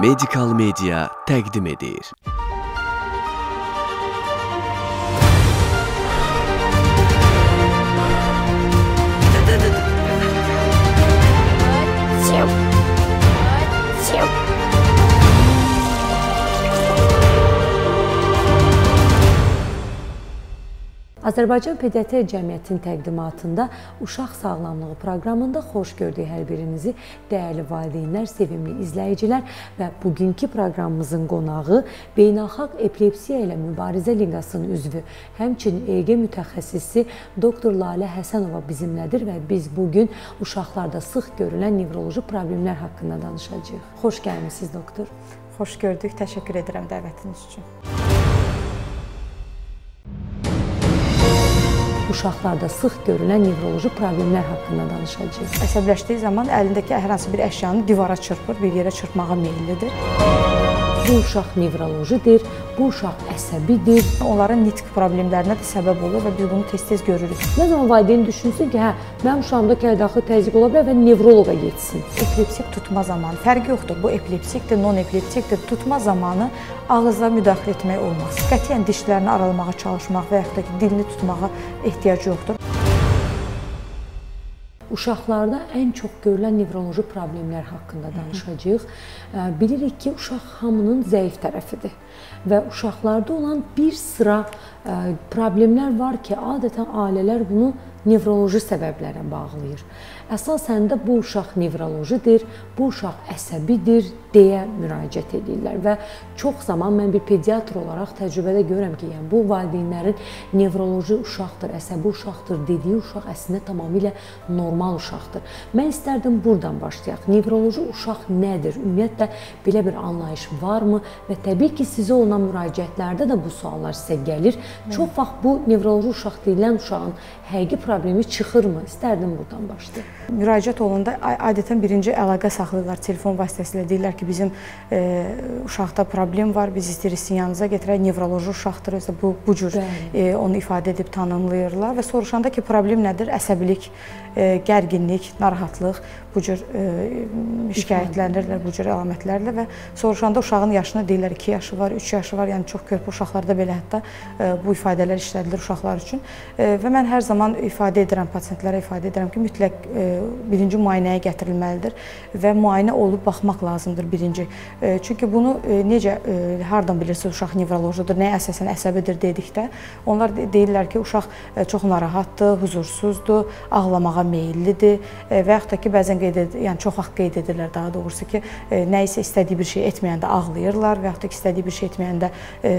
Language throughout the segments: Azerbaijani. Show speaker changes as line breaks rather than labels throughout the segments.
Medical Media təqdim edir.
Azərbaycan Pediatriya Cəmiyyətinin təqdimatında Uşaq Sağlamlığı proqramında xoş gördük hər birinizi, dəyərli valideynlər, sevimli izləyicilər və bugünkü proqramımızın qonağı Beynəlxalq Epilepsiya ilə Mübarizə Liqasının üzvü, həmçinin EG mütəxəssisi doktor Lalə Həsənova bizimlədir və biz bu gün uşaqlarda sıx görülən nevroloji problemlər haqqında danışacağıq. Xoş gəlmisiniz doktor.
Xoş gördük. Təşəkkür edirəm dəvətiniz üçün.
Uşaqlarda sıx görülən nevroloji problemlər haqqında danışacağıq.
Əsəbləşdiyi zaman əlindəki hər hansı bir əşyanı divara çırpır, bir yerə çırpmağa meyllidir.
Bu uşaq nevrolojidir, bu uşaq əsəbidir.
Onların nitq problemlərinə də səbəb olur və biz bunu tez-tez görürük.
Nə zaman valideyn düşünsün ki, hə, mənim uşağımda kəldaxı təzyiq ola bilər və nevroloqa getsin.
Epilepsik tutma zamanı fərqi yoxdur. Bu epilepsikdir, non-epilepsikdir. Tutma zamanı ağızla müdaxilə etmək olmaz. Qətiyyən dişlərini aralamağa çalışmaq və yaxud da ki, dilini tutmağa ehtiyac yoxdur.
Uşaqlarda ən çox görülən nevroloji problemlər haqqında danışacağıq. Bilirik ki, uşaq hamının zəif tərəfidir və uşaqlarda olan bir sıra problemlər var ki, adətən ailələr bunu nevroloji səbəblərə bağlayır. Əsasən də bu uşaq nevrolojidir, bu uşaq əsəbidir deyə müraciət edirlər və çox zaman mən bir pediatr olaraq təcrübədə görürəm ki, yəni bu valideynlərin nevroloji uşaqdır, əsəbi uşaqdır dediyi uşaq əslində tamamilə normal uşaqdır. Mən istərdim burdan başlayaq. Nevroloji uşaq nədir? Ümumiyyətlə belə bir anlayış varmı? Və təbii ki, sizə olan müraciətlərdə də bu suallar sizə gəlir. Çox vaxt bu nevroloji uşaq deyilən uşağın həqiqi problemi çıxırmı? İstərdim burdan başlayaq.
Müraciət olanda adətən birinci əlaqə saxlayırlar telefon vasitəsilə. Deyirlər ki, bizim e, uşaqda problem var, biz istəyirik sizin yanınıza gətirək, nevroloji uşaqdır. Özə bu bu cür e, onu ifadə edib tanımlayırlar və soruşanda ki, problem nədir? Əsəbilik, e, gərginlik, narahatlıq bu cür e, şikayətlənirlər bu cür əlamətlərlə və soruşanda uşağın yaşını deyirlər 2 yaşı var, 3 yaşı var. Yəni çox körpə uşaqlarda belə hətta e, bu ifadələr işlədilir uşaqlar üçün. E, və mən hər zaman ifadə edirəm pasientlərə ifadə edirəm ki, mütləq e, birinci müayinəyə gətirilməlidir və müayinə olub baxmaq lazımdır birinci. E, çünki bunu e, necə e, hardan bilirsiniz uşaq nevrolojidir, nəyə əsasən əsəbidir dedikdə onlar deyirlər ki, uşaq e, çox narahatdır, huzursuzdur, ağlamağa meyllidir e, və yaxud da ki, bəzən qeyd edir, yəni çox vaxt qeyd edirlər daha doğrusu ki, e, nə isə istədiyi bir şey etməyəndə ağlayırlar və yaxud da ki, istədiyi bir şey etməyəndə e,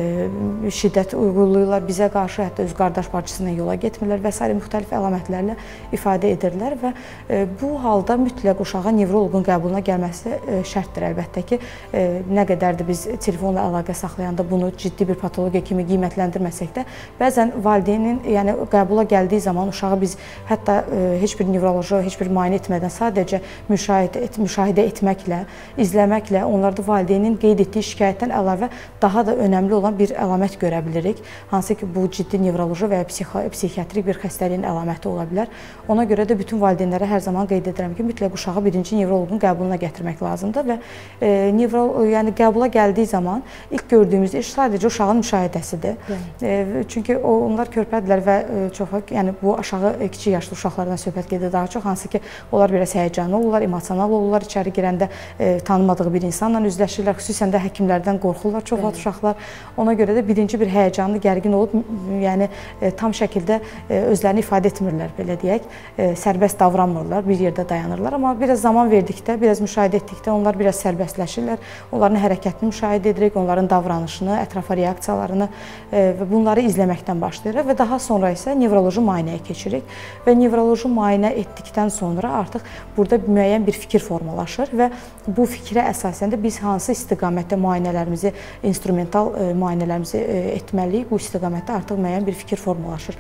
şiddət uyğulayırlar bizə qarşı, hətta öz qardaş bacısına yola getmirlər və s. müxtəlif əlamətlərlə ifadə edirlər və e, bu halda mütləq uşağa nevroloqun qəbuluna gəlməsi e, şərtdir əlbəttə ki, e, nə qədər də biz telefonla əlaqə saxlayanda bunu ciddi bir patologiya kimi qiymətləndirməsək də, bəzən valideynin, yəni qəbula gəldiyi zaman uşağı biz hətta e, heç bir nevroloji, heç bir müayinə etmədən sadəcə müşahidə et, müşahidə etməklə, izləməklə onlarda valideynin qeyd etdiyi şikayətdən əlavə daha da önəmli olan bir əlamət görə bilirik. Hansı ki, bu ciddi nevroloji və ya psixiatrik bir xəstəliyin əlaməti ola bilər. Ona görə də bütün valideynlərə hər zaman qeyd edirəm ki, mütləq uşağı birinci nevroloqun qəbuluna gətirmək lazımdır və e, nevro yəni qəbula gəldiyi zaman ilk gördüyümüz iş sadəcə uşağın müşahidəsidir. E, çünki o onlar körpədirlər və e, çox yəni bu aşağı e, kiçik yaşlı uşaqlardan söhbət gedir daha çox hansı ki, onlar biraz həyəcanlı olurlar, emosional olurlar, içəri girəndə e, tanımadığı bir insanla üzləşirlər, xüsusən də həkimlərdən qorxurlar çox vaxt uşaqlar. Ona görə də birinci bir həyəcanlı, gərgin olub, yəni e, tam şəkildə e, özlərini ifadə etmirlər belə deyək, e, sərbəst davranmırlar, bir yerdə dayanırlar, amma biraz zaman verdikdə, biraz müşahidə etdikdə onlar biraz sərbəstləşirlər. Onların hərəkətini müşahidə edirik, onların davranışını, ətrafa reaksiyalarını e, və bunları izləməkdən başlayırıq və daha sonra isə nevroloji müayinəyə keçirik və nevroloji müayinə etdikdən sonra artıq burada müəyyən bir fikir formalaşır və bu fikrə əsasən də biz hansı istiqamətdə müayinələrimizi, instrumental e, müayinələrimizi e, etməliyik, bu istiqamətdə artıq müəyyən bir fikir formalaşır.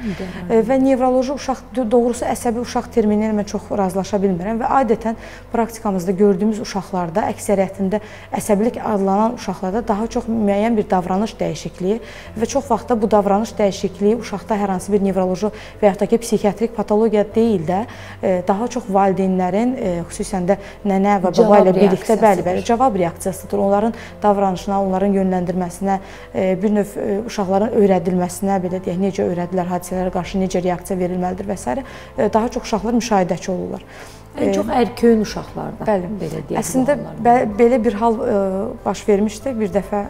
Və nevroloji uşaq doğrusu əsəbi uşaq termini ilə mən çox razılaşa bilmirəm və adətən praktikamızda gördüyümüz uşaqlarda əksəriyyətində əsəbilik adlanan uşaqlarda daha çox müəyyən bir davranış dəyişikliyi və çox vaxt da bu davranış dəyişikliyi uşaqda hər hansı bir nevroloji və yaxud da ki, psixiatrik patologiya deyil də də daha çox valideynlərin xüsusən də nənə və baba ilə birlikdə bəli, bəli, cavab reaksiyasıdır. Onların davranışına, onların yönləndirməsinə, bir növ uşaqların öyrədilməsinə, belə deyək, necə öyrədilər hadisələrə qarşı necə reaksiya verilməlidir və s. daha çox uşaqlar müşahidəçi olurlar.
Ən çox ərköyün uşaqlarda.
Bəli. Belə deyək. Əslində bə belə bir hal ə, baş vermişdi. Bir dəfə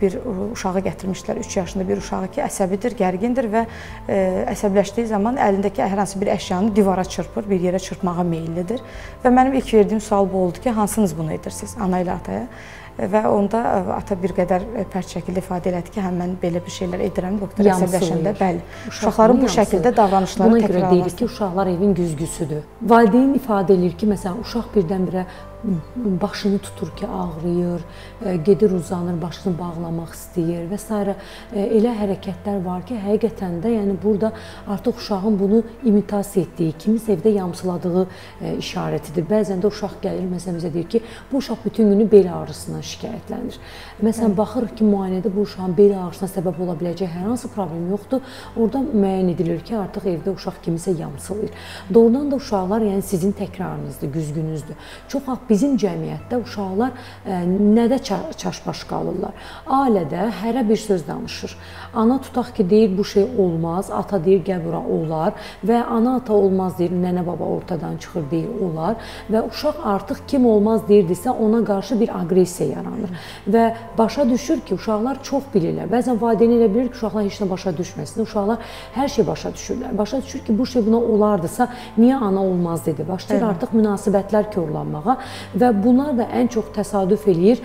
bir uşağı gətirmişdilər, 3 yaşında bir uşağı ki, əsəbidir, gərgindir və ə, əsəbləşdiyi zaman əlindəki hər hansı bir əşyanı divara çırpır, bir yerə çırpmağa meyllidir. Və mənim ilk verdiyim sual bu oldu ki, hansınız bunu edirsiniz ana ilə ataya? və onda ata bir qədər pərt şəkildə ifadə elədi ki, həm mən belə bir şeylər edirəm, doktor əsəbləşəndə, bəli. Uşaqların bu şəkildə davranışları
təkrarlanır. Buna görə deyirik ki, uşaqlar evin güzgüsüdür. Valideyn ifadə eləyir ki, məsələn, uşaq birdən-birə başını tutur ki, ağrıyır, e, gedir uzanır, başını bağlamaq istəyir və s. E, elə hərəkətlər var ki, həqiqətən də, yəni burada artıq uşağın bunu imitasiya etdiyi, kimisə evdə yamsıladığı e, işarətidir. Bəzən də uşaq gəlir, məsələn bizə deyir ki, bu uşaq bütün günü bel ağrısından şikayətlənir. Məsələn, baxırıq ki, müayinədə bu uşağın bel ağrısına səbəb ola biləcək hər hansı problem yoxdur. Orda müəyyən edilir ki, artıq evdə uşaq kimisə yamsılayır. Doğrudan da uşaqlar, yəni sizin təkrarınızdır, güzgünüzdür. Çox bizim cəmiyyətdə uşaqlar ə, e, nədə çaşbaş qalırlar? Ailədə hərə bir söz danışır. Ana tutaq ki, deyir bu şey olmaz, ata deyir gəl bura olar və ana ata olmaz deyir, nənə baba ortadan çıxır deyir olar və uşaq artıq kim olmaz deyirdisə ona qarşı bir aqressiya yaranır və başa düşür ki, uşaqlar çox bilirlər. Bəzən valideyn elə bilir ki, uşaqlar heç nə başa düşməsin. Uşaqlar hər şey başa düşürlər. Başa düşür ki, bu şey buna olardısa, niyə ana olmaz dedi. Başlayır evet. artıq münasibətlər korlanmağa və bunlar da ən çox təsadüf eləyir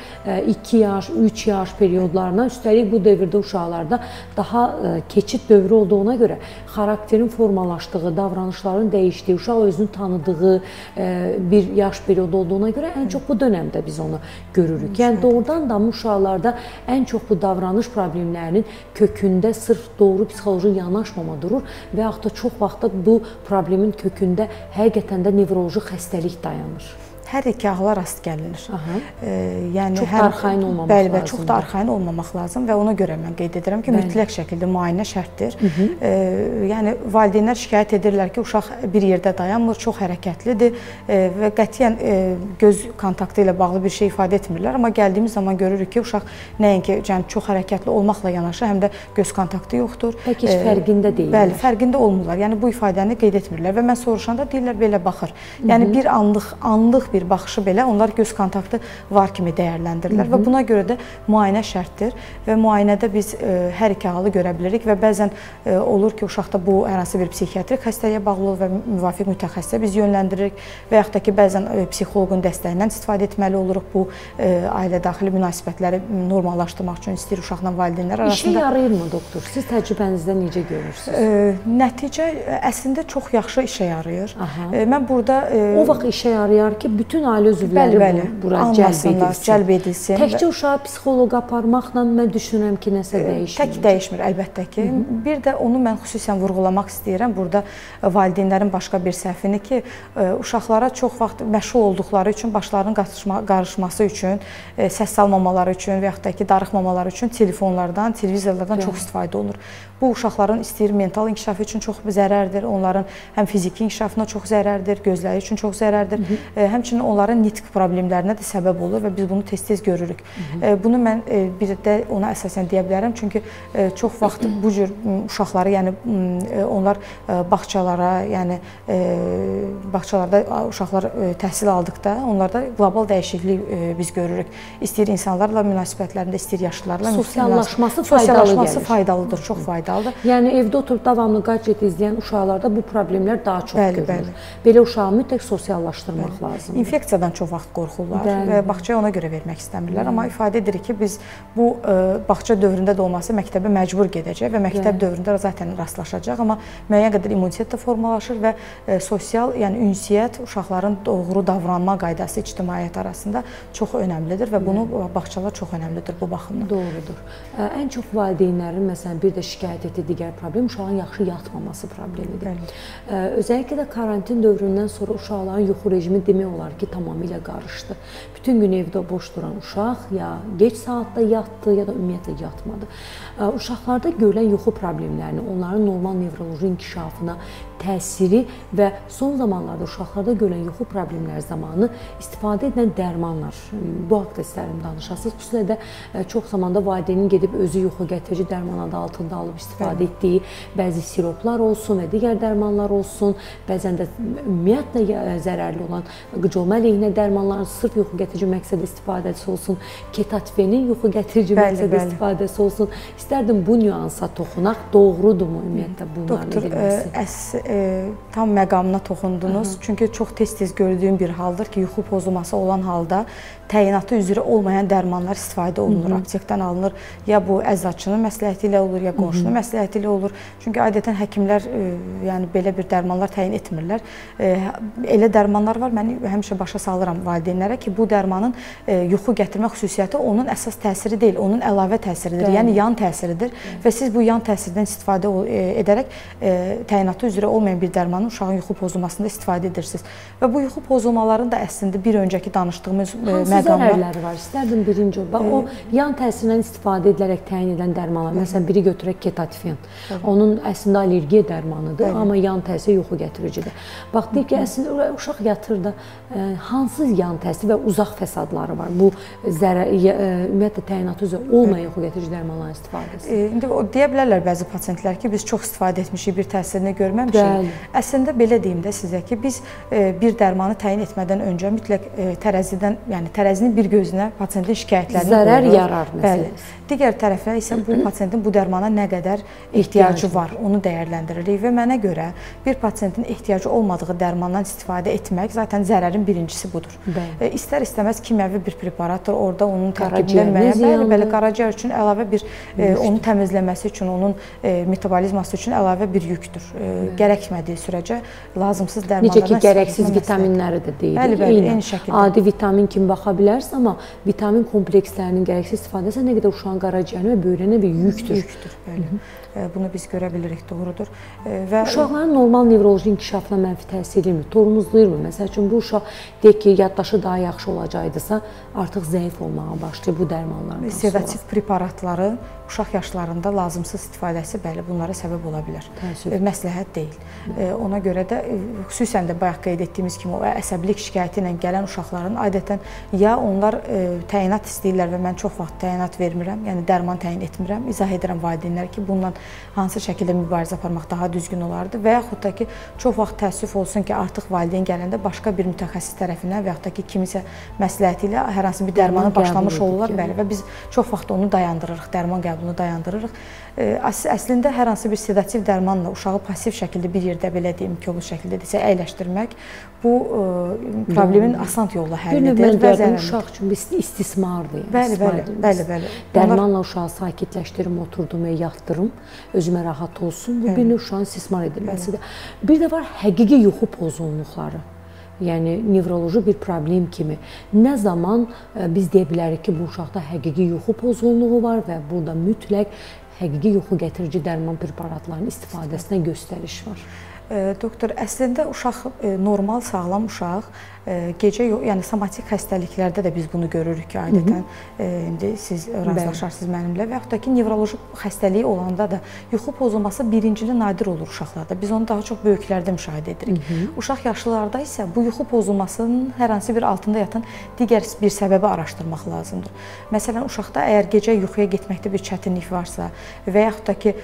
2 yaş, 3 yaş periodlarına. Üstəlik bu dövrdə uşaqlarda daha keçid dövrü olduğuna görə xarakterin formalaşdığı, davranışların dəyişdiyi, uşaq özünü tanıdığı bir yaş periodu olduğuna görə ən çox bu dövrdə biz onu görürük. Yəni doğrudan da uşaqlarda ən çox bu davranış problemlərinin kökündə sırf doğru psixoloji yanaşmama durur və yaxud da çox vaxtda bu problemin kökündə həqiqətən də nevroloji xəstəlik dayanır
hər iki ağla rast gəlinir.
E, yəni çox hər, da arxain olmamaq
bəli, bəli, çox da arxain olmamaq lazım və ona görə mən qeyd edirəm ki, bəli. mütləq şəkildə müayinə şərtdir. Hı -hı. E, yəni valideynlər şikayət edirlər ki, uşaq bir yerdə dayanmır, çox hərəkətlidir e, və qətiyyən e, göz kontaktı ilə bağlı bir şey ifadə etmirlər, amma gəldiyimiz zaman görürük ki, uşaq nəinki yəni çox hərəkətli olmaqla yanaşı, həm də göz kontaktı yoxdur.
Bəlkə heç fərqində deyillər.
Bəli, fərqində olmurlar. Yəni bu ifadəni qeyd etmirlər və mən soruşanda deyirlər belə baxır. Yəni Hı -hı. bir anlıq anlıq bir baxışı belə onlar göz kontaktı var kimi dəyərləndirirlər Hı -hı. və buna görə də müayinə şərtdir və müayinədə biz ə, e, hər iki halı görə bilirik və bəzən ə, e, olur ki, uşaqda bu hər hansı bir psixiatrik xəstəliyə bağlı olur və müvafiq mütəxəssisə biz yönləndiririk və yaxud da ki, bəzən ə, e, psixoloqun dəstəyindən istifadə etməli oluruq bu ə, ailə daxili münasibətləri normallaşdırmaq üçün istəyir uşaqla valideynlər arasında.
İşə yarayırmı doktor? Siz təcrübənizdə necə görürsüz?
Ə, nəticə əslində çox yaxşı işə yarayır. Aha. Ə, mən burada
ə, o vaxt işə yarayar ki, bütün ailə üzvləri bəli, bəli, bura cəlb edilsin.
cəlb edilsin.
Təkcə uşağı psixoloqa aparmaqla mən düşünürəm ki, nəsə dəyişmir.
Tək dəyişmir əlbəttə ki. Hı -hı. Bir də onu mən xüsusən vurğulamaq istəyirəm. Burada valideynlərin başqa bir səhvini ki, uşaqlara çox vaxt məşğul olduqları üçün başlarının qarışma, qarışması üçün, səs salmamaları üçün və yaxud da ki, darıxmamaları üçün telefonlardan, televizorlardan çox istifadə olunur. Bu uşaqların istəyir mental inkişafı üçün çox zərərdir. Onların həm fiziki inkişafına çox zərərdir, gözləri üçün çox zərərdir. Hı -hı. Həmçinin onların nitq problemlərinə də səbəb olur və biz bunu tez-tez görürük. Hı -hı. Bunu mən bir də ona əsasən deyə bilərəm, çünki çox vaxt bu cür uşaqları, yəni onlar bağçalara, yəni bağçalarda uşaqlar təhsil aldıqda onlarda qlobal dəyişiklik biz görürük. İstəyir insanlarla münasibətlərində, istəyir yaşlılarla
sosiallaşması
faydalı sosiallaşması faydalıdır, çox faydalıdır.
Yəni evdə oturub davamlı qadret izləyən uşaqlarda bu problemlər daha çox
bəli,
görünür.
Bəli.
Belə uşağı mütləq sosiallaşdırmaq bəli. lazımdır.
İnfeksiyadan çox vaxt qorxurlar Bəli. və bağçaya ona görə vermək istəmirlər. Bəli. Amma ifadə edirik ki, biz bu ə, e, bağça dövründə də olması məktəbə məcbur gedəcək və məktəb Bəli. dövründə zaten rastlaşacaq, amma müəyyən qədər immunitet də formalaşır və ə, e, sosial, yəni ünsiyyət uşaqların doğru davranma qaydası ictimaiyyət arasında çox önəmlidir və bunu Bəli. bağçalar çox önəmlidir bu baxımdan.
Doğrudur. Ə, ən çox valideynlərin məsələn bir də şikayət etdiyi digər problem uşağın yaxşı yatmaması problemidir. Bəli. Ə, özəlliklə də karantin dövründən sonra uşaqların yuxu rejimi demək olar ki, tamamilə qarışdı. Bütün gün evdə boş duran uşaq ya gec saatda yatdı, ya da ümumiyyətlə yatmadı. Uşaqlarda görülən yuxu problemlərini, onların normal nevroloji inkişafına təsiri və son zamanlarda uşaqlarda görülən yuxu problemləri zamanı istifadə edilən dərmanlar. Bu haqqda istərdim danışasınız. Xüsusilə də e, çox zamanda valideynin gedib özü yuxu gətirici dərman adı altında alıb istifadə Bəli. etdiyi bəzi siroplar olsun və digər dərmanlar olsun, bəzən də ümumiyyətlə zərərli olan qıcolma əleyhinə dərmanların sırf yuxu gətirici məqsədə istifadəsi olsun, ketatvenin yuxu gətirici bəli, məqsədə bəli. istifadəsi olsun. İstərdim bu nüansa toxunaq. Doğrudurmu ümumiyyətlə bunların
Doktor, edilməsi? Doktor, əs e, tam məqamına toxundunuz. Hı -hı. Çünki çox tez-tez gördüyüm bir haldır ki, yuxu pozulması olan halda təyinatı üzrə olmayan dərmanlar istifadə olunur, Hı -hı. aptekdən alınır. Ya bu əczaçının məsləhəti ilə olur, ya qonşunun məsləhəti ilə olur. Çünki adətən həkimlər e, yəni belə bir dərmanlar təyin etmirlər. E, elə dərmanlar var, mən həmişə başa salıram valideynlərə ki, bu dərmanın e, yuxu gətirmə xüsusiyyəti onun əsas təsiri deyil, onun əlavə təsiridir, Bəli. yəni yan təsiridir Bəli. və siz bu yan təsirdən istifadə edərək təyinatı üzrə olmayan bir dərmanın uşağın yuxu pozulmasında istifadə edirsiniz. Və bu yuxu pozulmalarının da əslində bir öncəki danışdığımız
Hansı məqamlar zərərləri var. İstərdim birinci o. Bax o yan təsirindən istifadə edilərək təyin edilən dərmanlar. Məsələn, biri götürək ketatifin. Onun əslində allergiya dərmanıdır, Bəli. amma yan təsiri yuxu gətiricidir. Bax deyir ki, əslində uşaq yatır da hansı yan təsir və uzaq fəsadları var? Bu zərər ümumiyyətlə təyinatı üzrə olmayan yuxu gətirici dərmanların istifadəsi.
İndi o deyə bilərlər bəzi pasientlər ki, biz çox istifadə etmişik, bir təsirini görməmişik. Bəli. Əslində belə deyim də sizə ki, biz bir dərmanı təyin etmədən öncə mütləq tərəzidən, yəni tərəzi tərəzinin bir gözünə pasientin şikayətlərini
zərər qoyulur. yarar məsələsi. Bəli.
Digər tərəfdən isə bu pasientin bu dərmana nə qədər ehtiyacı var, onu dəyərləndiririk və mənə görə bir pasientin ehtiyacı olmadığı dərmandan istifadə etmək zaten zərərin birincisi budur. E, istər istəməz kimyəvi bir preparatdır, orada onun tərkibində müəyyən bəli, bəli, qaraciyər üçün əlavə bir e, onu təmizləməsi üçün, onun e, metabolizması üçün əlavə bir yükdür. E, gərəkmədiyi sürəcə lazımsız dərmanlardan
Necə ki, gərəksiz vitaminləri də deyilir.
Bəli, bəli, eyni şəkildə.
Adi vitamin kimi baxa bilərsiniz, amma vitamin komplekslərinin gərəksiz istifadəsi nə qədər uşağın qaraciyərinə və böyrəyinə bir yükdür.
Yükdür, bəli. Hı -hı. Bunu biz görə bilirik, doğrudur.
Və uşaqların normal nevroloji inkişafına mənfi təsir edirmi? Tormozlayırmı? Məsəl üçün bu uşaq deyək ki, yaddaşı daha yaxşı olacaqdısa, artıq zəif olmağa başlayır bu dərmanlardan sonra.
Sedativ preparatların uşaq yaşlarında lazımsız istifadəsi bəli bunlara səbəb ola bilər. Təəssüf. Məsləhət deyil. Hı. Ona görə də xüsusən də bayaq qeyd etdiyimiz kimi o əsəbilik şikayəti ilə gələn uşaqların adətən ya onlar təyinat istəyirlər və mən çox vaxt təyinat vermirəm, yəni dərman təyin etmirəm. İzah edirəm valideynlərə ki, bununla hansı şəkildə mübarizə aparmaq daha düzgün olardı və yaxud da ki, çox vaxt təəssüf olsun ki, artıq valideyn gələndə başqa bir mütəxəssis tərəfindən və yaxud da ki, kimisə məsləhəti ilə hər hansı bir dərmanı başlamış olurlar, bəli, və biz çox vaxt onu dayandırırıq, dərman qəbulunu dayandırırıq. Əslində hər hansı bir sedativ dərmanla uşağı passiv şəkildə bir yerdə belə deyim, kolu şəkildə desə əyləşdirmək bu problemin asan yolla həllidir.
Bir növ uşaq üçün bir istismardır. Yəni,
bəli, bəli, bəli, bəli.
Dərmanla uşağı sakitləşdirim, oturdum və yatdırım, özümə rahat olsun. Bu bir növ uşağın istismar edilməsidir. Bir də var həqiqi yuxu pozğunluqları yəni nevroloji bir problem kimi nə zaman biz deyə bilərik ki, bu uşaqda həqiqi yuxu pozğunluğu var və burada mütləq həqiqi yuxu gətirici dərman preparatlarının istifadəsinə göstəriş var.
Doktor, əslində uşaq normal, sağlam uşaq gecə yəni somatik xəstəliklərdə də biz bunu görürük ki, adətən Hı -hı. indi siz razılaşarsınız mənimlə və yaxud da ki, nevroloji xəstəliyi olanda da yuxu pozulması birincili nadir olur uşaqlarda. Biz onu daha çox böyüklərdə müşahidə edirik. Hı -hı. Uşaq yaşlılarda isə bu yuxu pozulmasının hər hansı bir altında yatan digər bir səbəbi araşdırmaq lazımdır. Məsələn, uşaqda əgər gecə yuxuya getməkdə bir çətinlik varsa və yaxud da ki,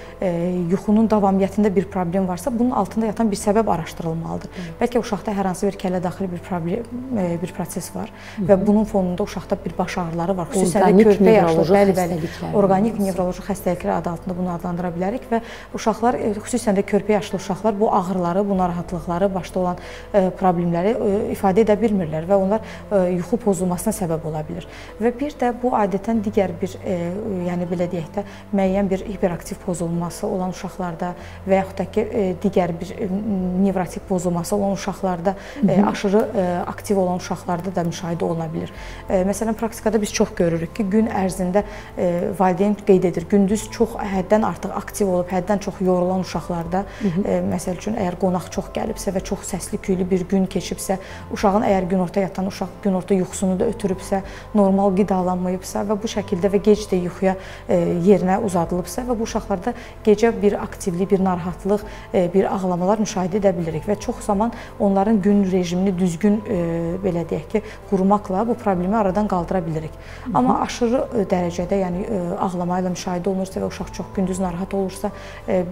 yuxunun davamiyyətində bir problem varsa, bunun altında yatan bir səbəb araşdırılmalıdır. Hı. Bəlkə uşaqda hər hansı bir kələ daxili bir problem bir bir proses var Hı -hı. və bunun fonunda uşaqda bir baş ağrıları var. Xüsusən də körpə yaşlı, bəli, bəli, orqanik nevroloji xəstəliklər adı altında bunu adlandıra bilərik və uşaqlar e, xüsusən də körpə yaşlı uşaqlar bu ağrıları, bu narahatlıqları, başda olan e, problemləri e, ifadə edə bilmirlər və onlar yuxu pozulmasına səbəb ola bilər. Və bir də bu adətən digər bir yəni belə deyək də müəyyən bir hiperaktiv pozulması olan uşaqlarda və yaxud da ki digər bir nevrotik pozulması olan uşaqlarda Hı -hı. aşırı aktiv olan uşaqlarda da müşahidə oluna bilər. Məsələn, praktikada biz çox görürük ki, gün ərzində valideyn qeyd edir, gündüz çox həddən artıq aktiv olub, həddən çox yorulan uşaqlarda, -hı. məsəl üçün əgər qonaq çox gəlibsə və çox səsli küylü bir gün keçibsə, uşağın əgər günorta yatan uşaq günorta yuxusunu da ötürübsə, normal qidalanmayıbsa və bu şəkildə və gec də yuxuya yerinə uzadılıbsa və bu uşaqlarda gecə bir aktivlik, bir narahatlıq, bir ağlamalar müşahidə edə bilirik və çox zaman onların gün rejimini düzgün e, belə deyək ki, qurmaqla bu problemi aradan qaldıra bilirik. Amma aşırı e, dərəcədə, yəni e, ağlama ilə müşahidə olunursa və uşaq çox gündüz narahat olursa, e,